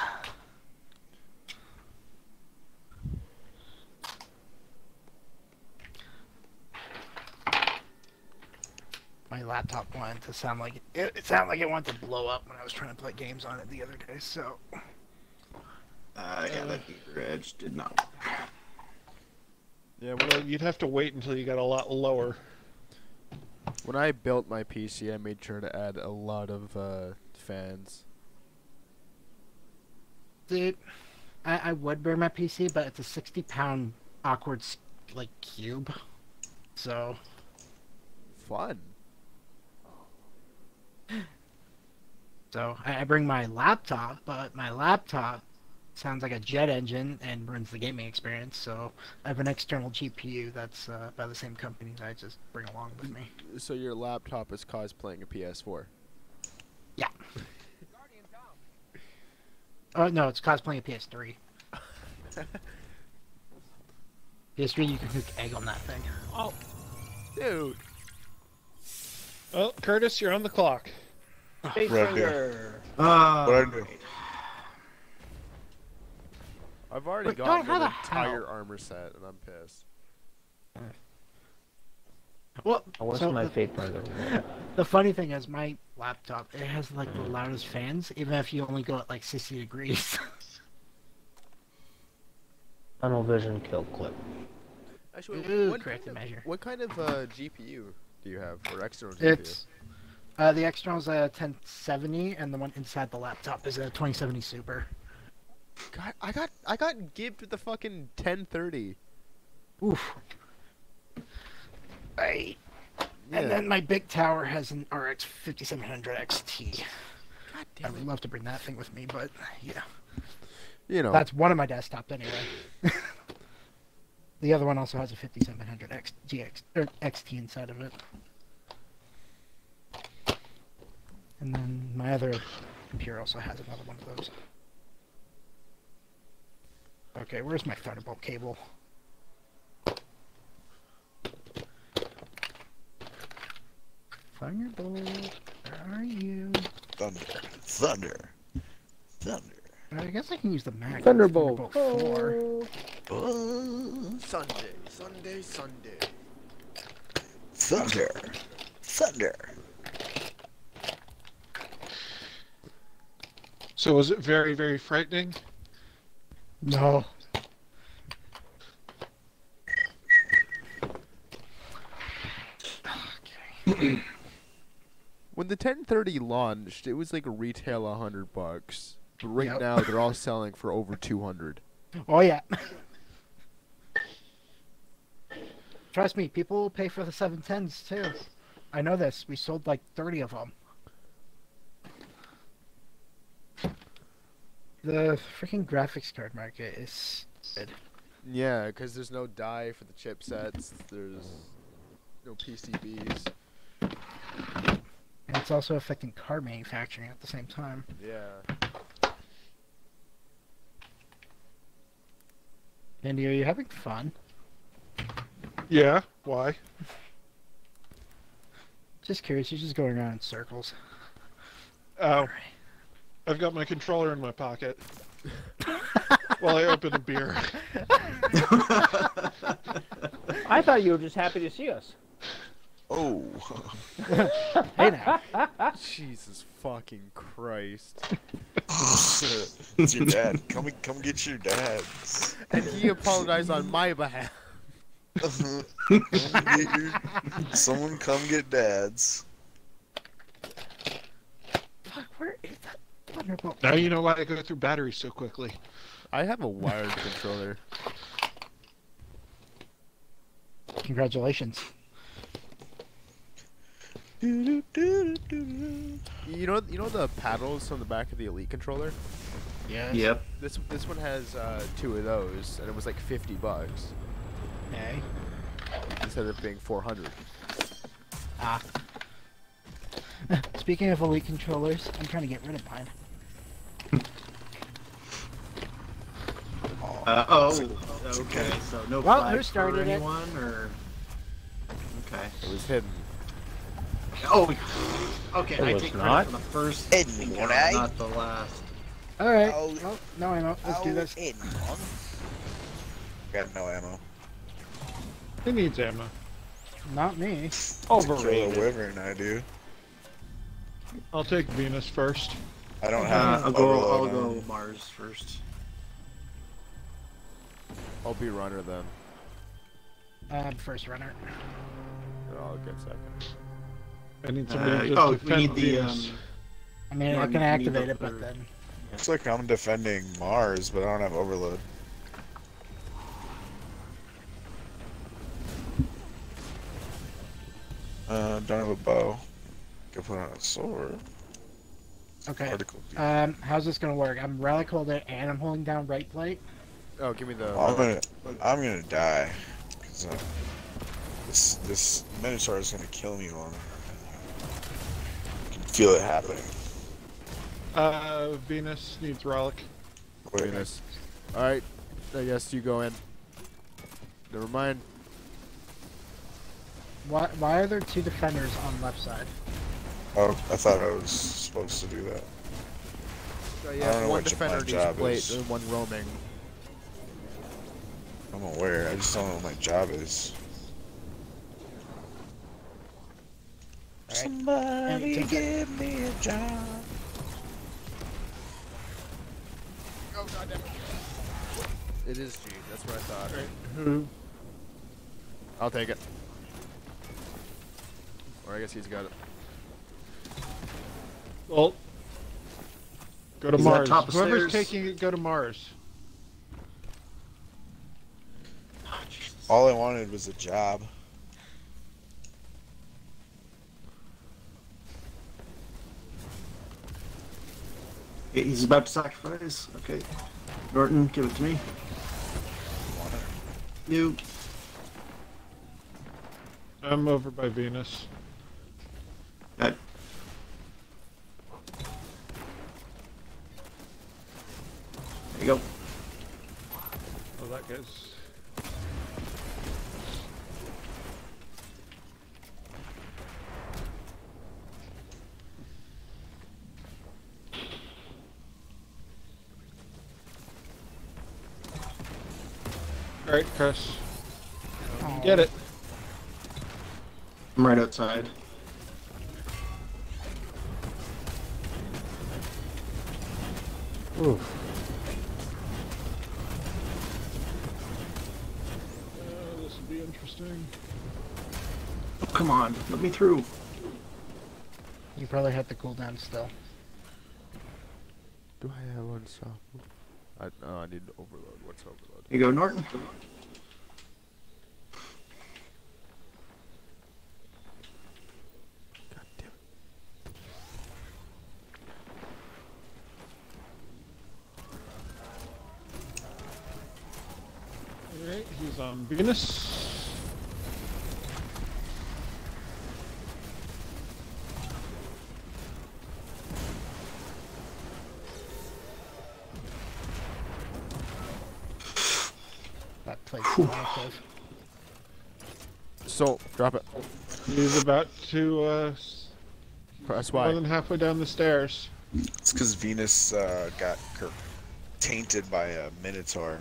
My laptop wanted to sound like it, it sounded like it wanted to blow up when I was trying to play games on it the other day, so Uh, yeah, that Beaver Edge did not. Yeah, well, you'd have to wait until you got a lot lower. When I built my PC, I made sure to add a lot of uh, fans. Dude, I, I would burn my PC, but it's a 60 pound awkward like cube. So Fun. so I, I bring my laptop, but my laptop sounds like a jet engine and ruins the gaming experience. So I have an external GPU that's uh, by the same company that I just bring along with me. So your laptop is cosplaying a PS4. Yeah. Oh no, it's cosplaying a PS3. (laughs) PS3, you can cook egg on that thing. Oh, dude. Well, Curtis, you're on the clock. Face Right there. finger. Uh, What I do? I've already Wait, gotten how an the entire hell? armor set, and I'm pissed. Well, what's so my the- fate finger? (laughs) The funny thing is, my laptop it has like the loudest fans, even if you only go at like 60 degrees. (laughs) Tunnel vision kill clip. Actually, Ooh, what corrected kind of, measure. What kind of uh, GPU do you have, or external GPU? it's uh, the external's a 1070, and the one inside the laptop is a 2070 Super. God, I got I got gibbed with the fucking 1030. Oof. Right. Yeah. And then my big tower has an RX 5700 XT. God I would love to bring that thing with me, but yeah, You know. that's one of my desktops anyway. (laughs) the other one also has a 5700 X GX or er, XT inside of it. And then my other computer also has another one of those. Okay, where's my Thunderbolt cable? Thunderbolt, where are you? Thunder. Thunder. Thunder. I guess I can use the Mac. Thunderbolt. Thunderbolt 4. Oh, Sunday, Sunday, Sunday. thunder. Thunder. So was it very, very frightening? No. When the 1030 launched, it was like a retail 100 bucks. But right Yep. now, they're all selling for over 200. Oh yeah. Trust me, people will pay for the 710s too. I know this. We sold like 30 of them. The freaking graphics card market is stupid. Yeah, because there's no die for the chipsets. There's no PCBs. And it's also affecting car manufacturing at the same time. Yeah. Andy, are you having fun? Yeah. Why? Just curious, you're just going around in circles. Oh, I've got my controller in my pocket (laughs) while I open a beer. I thought you were just happy to see us. Oh, (laughs) Hey now. Jesus fucking Christ. it's (laughs) your dad. Come, come get your dads. And he apologized on my behalf. Come get your- Someone come get dads. Fuck, where is that thunderbolt? Now you know why I go through batteries so quickly. I have a wired controller. Congratulations. You know, you know the paddles from the back of the Elite controller. Yeah. Yep. This this one has uh, two of those, and it was like 50 bucks Okay. instead of being 400. Ah. (laughs) Speaking of elite controllers, I'm trying to get rid of mine. Uh, oh, okay. So no Well, flag who started for it? or okay. It was hidden. Oh, okay. It I was take not. for the first Hidden, encounter, eh? not the last. Alright. Oh. Well, no ammo. Let's do this. Got no ammo. He needs ammo. Not me. Kill a Overrated. wyvern, I do. I'll take Venus first. I don't Uh, have. I'll go. I'll overload go. Mars first. I'll be runner then. I'm first runner. and I'll get second. I need somebody Uh, to oh, we defend need the. Venus. Um, I mean, No, I can activate it, but then. Looks like I'm defending Mars, but I don't have overload. Uh, don't have a bow. Can put on a sword. Okay. Um, how's this gonna work? I'm relic holder and I'm holding down right plate. Oh, give me the. I'm gonna, I'm gonna die. 'Cause, uh, this, this Minotaur is gonna kill me on. I can feel it happening. Uh, Venus needs relic. Wait, Venus. All right, I guess you go in. Never mind. Why? Why are there two defenders on left side? Oh, I thought I was supposed to do that. So I yeah, don't know one what defender my needs job plate is. and one roaming. I'm aware. I just don't know what my job is. Alright. Somebody take it. give me a job. Oh goddamn it! It is G. That's what I thought. Who? I'll take it. Or I guess he's got it. Well, go to Is Mars. top of Whoever's stairs? taking it, go to Mars. oh, All I wanted was a job. He's about to sacrifice. Okay. Norton, give it to me. You. I'm over by Venus. That. You go. Oh, that guy's. Alright, Chris. Oh, Get it. I'm right outside. Oof. Uh, this will be interesting. Oh, come on, let me through. You probably have the cooldown still. Do I have unstoppable? I no, I need to overload. What's overload? Here you go, Norton. God damn it. Alright, he's on Venus. So drop it. He's about to, uh, s- Press more than halfway down the stairs. It's because Venus uh, got tainted by a Minotaur.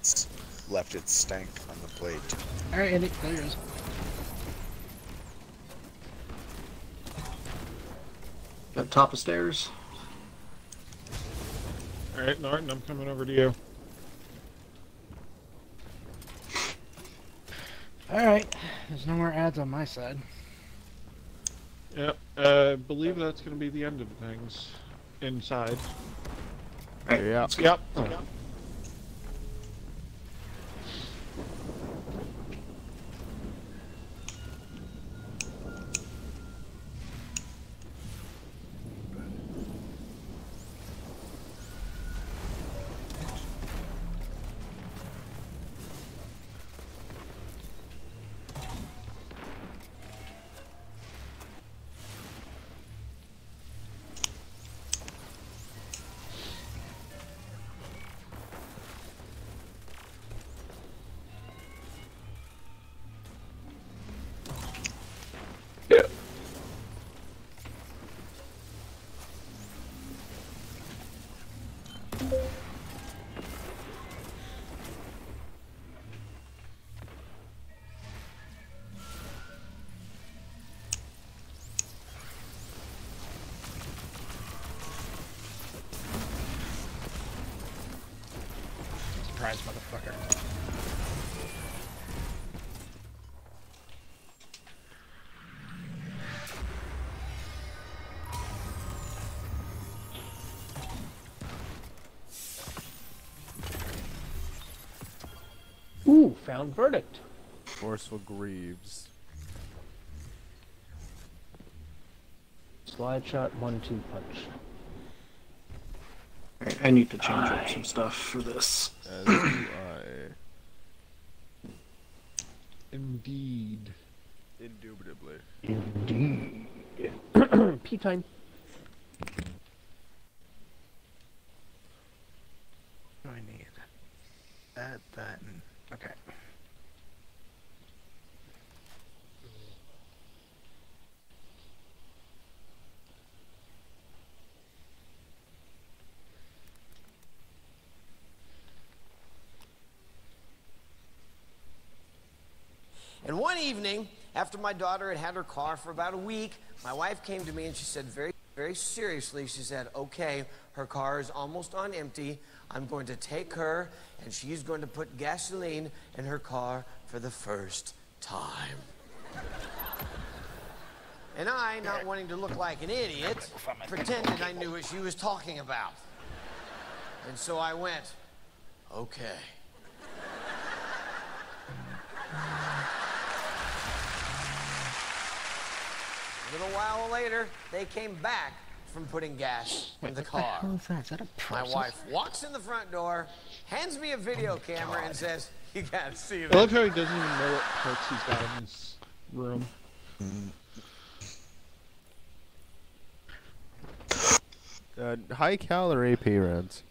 It's left its stank on the plate. Alright, Andy, there it is. Got top of stairs. Alright, Norton, I'm coming over to you. Alright, there's no more ads on my side. Yep, uh, believe that's gonna be the end of things. Inside. Right. Yeah. Yep. Surprise, Ooh, found verdict. Forceful Greaves. Slide shot, one two punch. Alright, I need to change up some stuff for this. As do I. (clears throat) Indeed. Indubitably. Indeed. (clears throat) Pee time. What do I need? That, that, and... Okay. And one evening, after my daughter had had her car for about a week, my wife came to me and she said, very, very seriously, she said, okay, her car is almost on empty. I'm going to take her and she's going to put gasoline in her car for the first time. And I, not wanting to look like an idiot, pretended I knew what she was talking about. And so I went, okay. A little while later, they came back from putting gas in the What the hell car. is that? Is that a My wife walks in the front door, hands me a video camera, and says, "You gotta see I this." love how he doesn't even know what parts he's got in his room. Uh, high caliber AP rounds.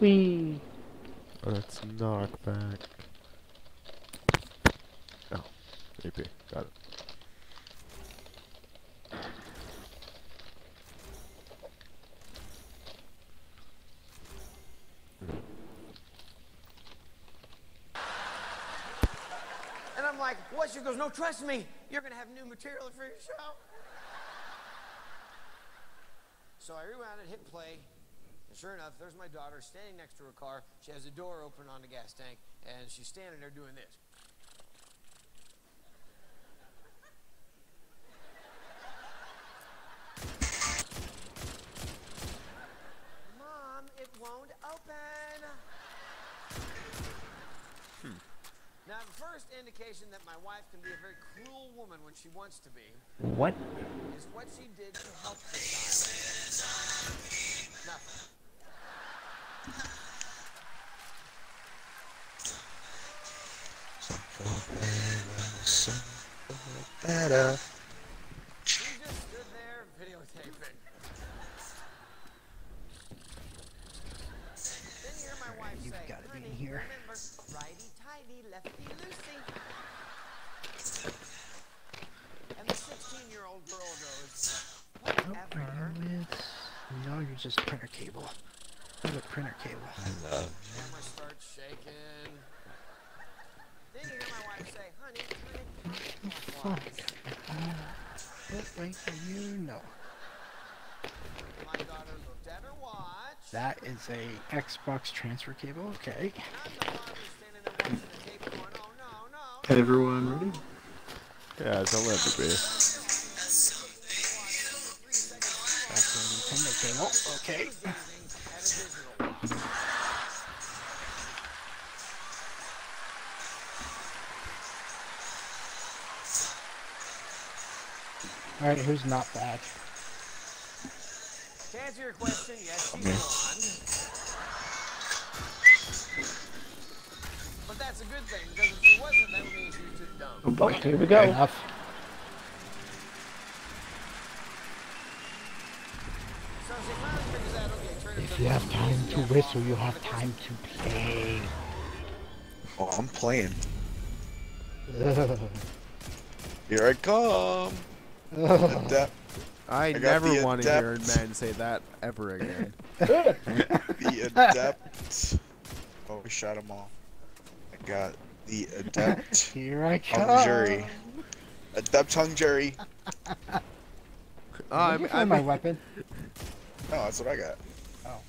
Wee. Oh, that's knockback. Oh, AP. Got it. And I'm like, what? She goes, no, trust me. You're going to have new material for your show. So I rewound it, hit play, and sure enough, there's my daughter standing next to her car. She has the door open on the gas tank, and she's standing there doing this. Mom, it won't open. Now, the first indication that my wife can be a very cruel woman when she wants to be What? is what she did to help the child. Nothing. Better. She just stood there videotaping. Then you hear my wife You've say, gotta be in "Honey, here." remember, righty-tighty, lefty-loosey." And the 16-year-old girl goes, whatever. No, you're just printer cable. The printer cable. Camera starts shaking. Then you hear my wife say, honey, honey, you? No. That is a Xbox transfer cable. Okay. Everyone ready? Yeah, don't let it. Cable. Okay. At. All right, who's not back? To answer your question, yes, she's blonde. But that's a good thing, because if she wasn't, that would mean she was too dumb. Oh boy. Here we go. Enough. So she finally figures out, okay, turn it If to you have time to whistle, you have time to play. Oh, I'm playing. (laughs) Here I come. (laughs) Adapt, I, got never want to hear a man say that ever again. (laughs) the adept. Oh, we shot them all. I got the adept Here I come. hung jury. Adept hung jury. Uh, I'm, you find my weapon? No, that's what I got. Oh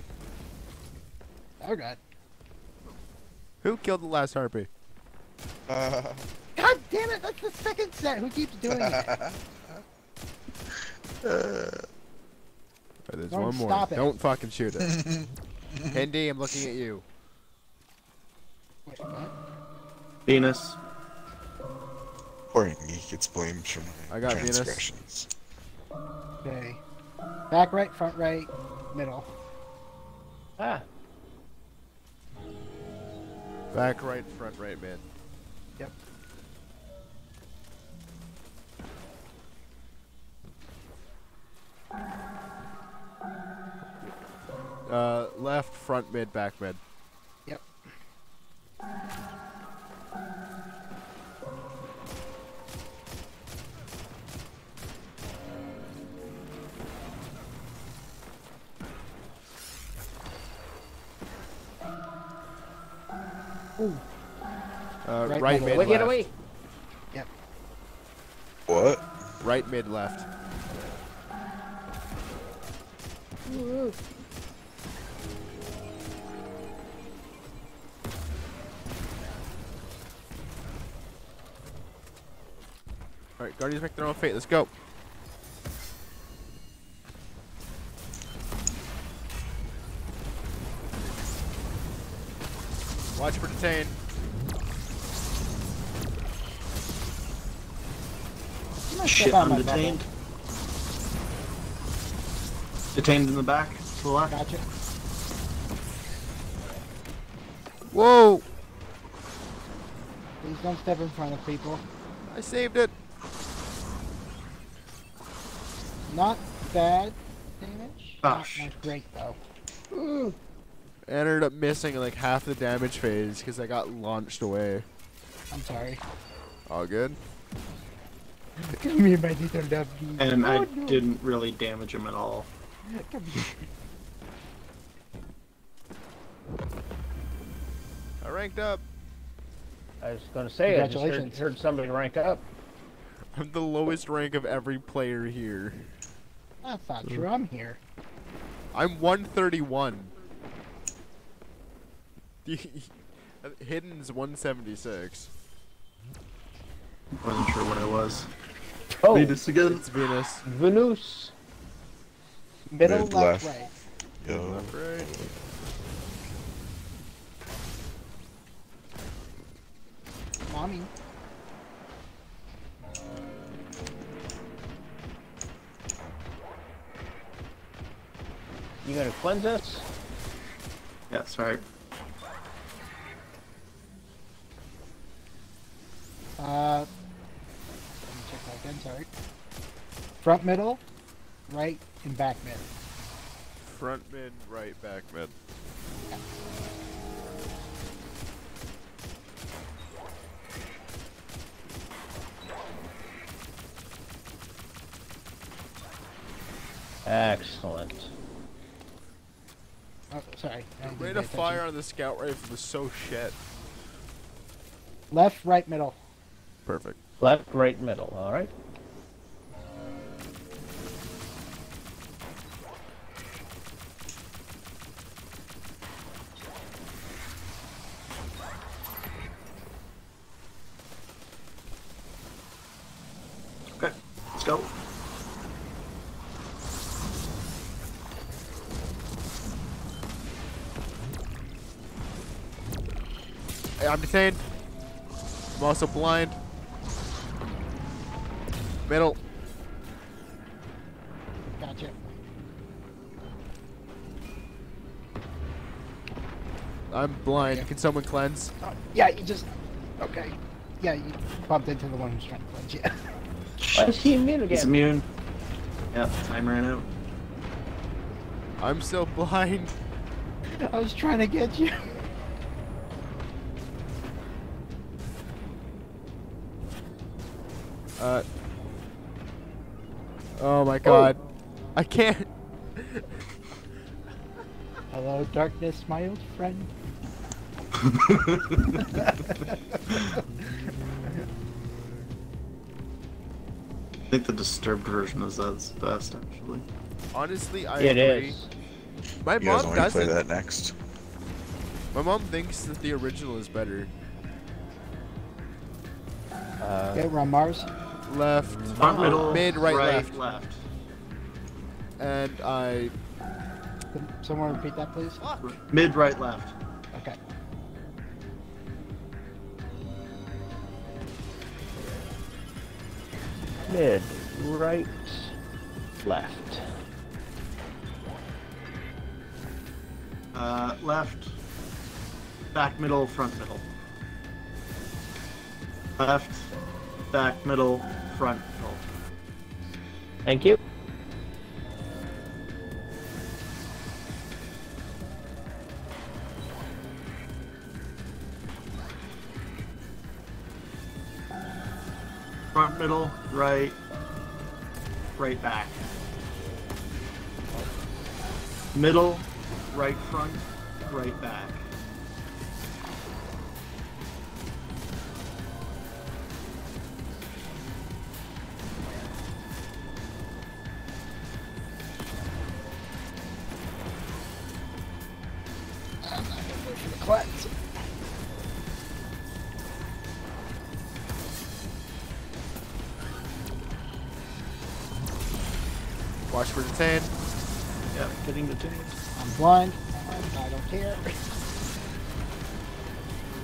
Oh god. who killed the last harpy? Uh, God damn it! That's the second set. Who keeps doing it? (laughs) Alright, there's Don't one more. stop it. Don't fucking shoot it. (laughs) Hindi, I'm looking at you. Wait. Venus. poor me gets blamed for my I got Venus. transgressions. Okay. Back right, front right, middle. Ah. Back right, front right, man. Yep. Uh, left, front, mid, back, mid. Yep. Uh, Right, right, middle. mid, left. away. What? Right, mid, left. Alright, Guardians make their own fate. Let's go. Watch for detain. I'm Shit, I'm detained. bubble. Detained in the back. To the left. Gotcha. Whoa! Please don't step in front of people. I saved it. Not bad damage. Ah, not, shit. not great though. Ooh. I ended up missing like half the damage phase because I got launched away. I'm sorry. All good. (laughs) Come here, my little lovely. And I Oh, no. didn't really damage him at all. (laughs) Come here. I ranked up. I was gonna say, I just heard, heard somebody rank up. I'm the lowest rank of every player here. I thought you were on here. I'm 131. (laughs) Hidden's 176. Wasn't sure what I was. Oh, Venus again. It's Venus. Venus. Middle, left, left. right. Yo. Left, right. Mommy. You gonna cleanse us? Yeah, sorry. Uh, let me check that again. Sorry. Front, middle, right, and back mid. Front mid, right, back mid. Excellent. Oh, sorry. I didn't Rate of fire on the scout rifle was so shit. Left, right, middle. Perfect. Left, right, middle. All right. Okay, let's go. Hey, I'm detained. I'm also blind. Middle. Gotcha. I'm blind. Can someone cleanse? Oh, yeah, you just. Okay. Yeah, you bumped into the one who's trying to cleanse you. (laughs) Why is he immune again? He's again? immune. Yep, time ran out. I'm still (laughs) blind. I was trying to get you. Can't. Hello, darkness, my old friend. (laughs) I think the disturbed version is that's best actually. Honestly, I It agree. is. My You guys mom want me to play that next? My mom thinks that the original is better. Uh, Okay, we're on Mars. Left, Front, middle, mid, right, left. left. And I. Can someone repeat that, please? Mid, right, left. Okay. mid, right, left. Uh, left. Back, middle, front, middle. Left. Back, middle, front, middle. Thank you. Middle, right, right back. Middle, right front, right back. I'm blind. I don't care.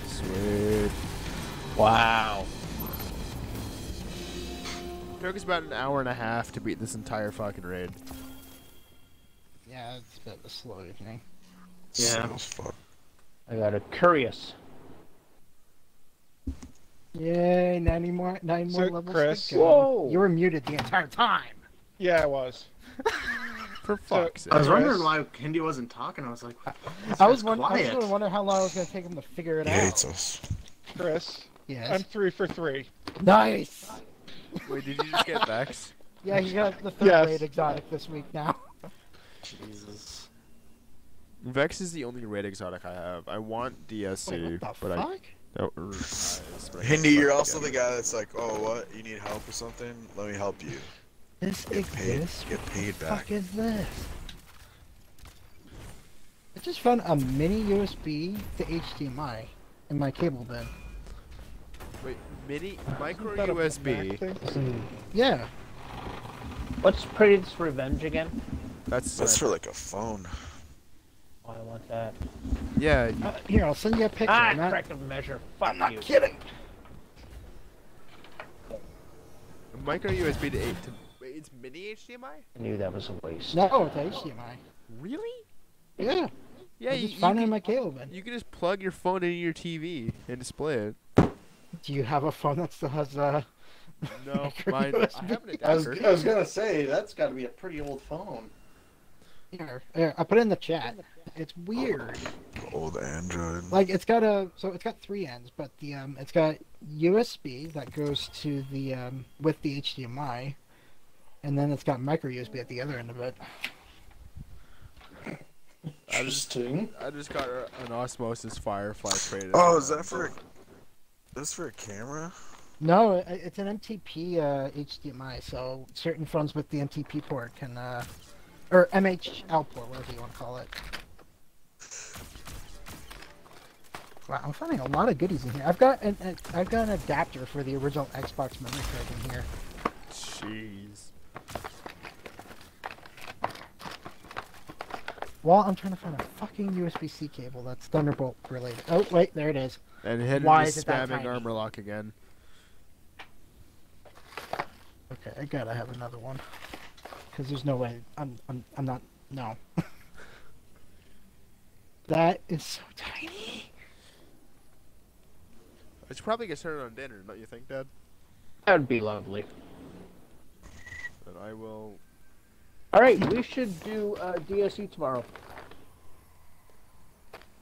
Sweet. Wow. Took us about an hour and a half to beat this entire fucking raid. Yeah, it's a bit of a slow evening. Yeah. Slow as fuck. I got a curious. Yay, 90 more, 9 more So, levels Chris- to go. Whoa. You were muted the entire time. Yeah, I was. (laughs) For fuck's sake. I was wondering why Hindi wasn't talking. I was like, I was, guy's wondering, I was quiet. gonna how long it was gonna take him to figure it He out. hates us. Chris, Yes. I'm three for three. Nice. Wait, did you just get Vex? (laughs) Yeah, he got the third Yes. rate exotic this week now. Jesus. Vex is the only raid exotic I have. I want DSC, Wait, what the but I fuck? Oh, eyes, Hindi, you're fuck also the guy that's like, oh, what? You need help or something? Let me help you. This Get paid. exists. Get paid What the back. fuck is this? I just found a mini USB to HDMI in my cable bin. Wait, mini micro Isn't that a USB. Mac? Yeah. What's Praedyth's Revenge again? That's That's for like a phone. Oh, I want that. yeah. You, Uh, here, I'll send you a picture. Ah, I'm not, corrective measure. Fuck I'm not you. kidding. micro USB to eight. To, wait, it's mini HDMI. I knew that was a waste. No, it's HDMI. Really? Yeah. Yeah, I you, just you, found it in can, my cable bin. you can just plug your phone into your TV and display it. Do you have a phone that still has uh No, (laughs) mine. I USB. have an I was. I was gonna say that's got to be a pretty old phone. here, here, I put it in the chat. It's weird. Old Android. Like it's got a so it's got three ends, but the um it's got USB that goes to the um with the HDMI, and then it's got micro USB at the other end of it. I just, I just got an Osmosis Firefly traded. Oh, is that for? That's for a camera? No, it's an MTP uh, HDMI, so certain phones with the MTP port can uh or MHL port, whatever you want to call it. Wow, I'm finding a lot of goodies in here. I've got an, an I've got an adapter for the original Xbox memory card in here. Jeez. Well, I'm trying to find a fucking USB-C cable that's Thunderbolt related. Oh, wait, there it is. And hit Why is is it that spamming armor lock again. Okay, I gotta have another one. Because there's no way. I'm, I'm, I'm not. No. (laughs) that is so tiny. I should probably get started on dinner, don't you think, Dad? That would be lovely. But I will. All right, we should do uh, DSC tomorrow.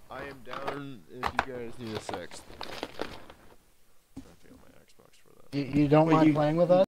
I am down if you guys need a sixth. I have my Xbox for that. You, you don't Wait, mind you- playing with us?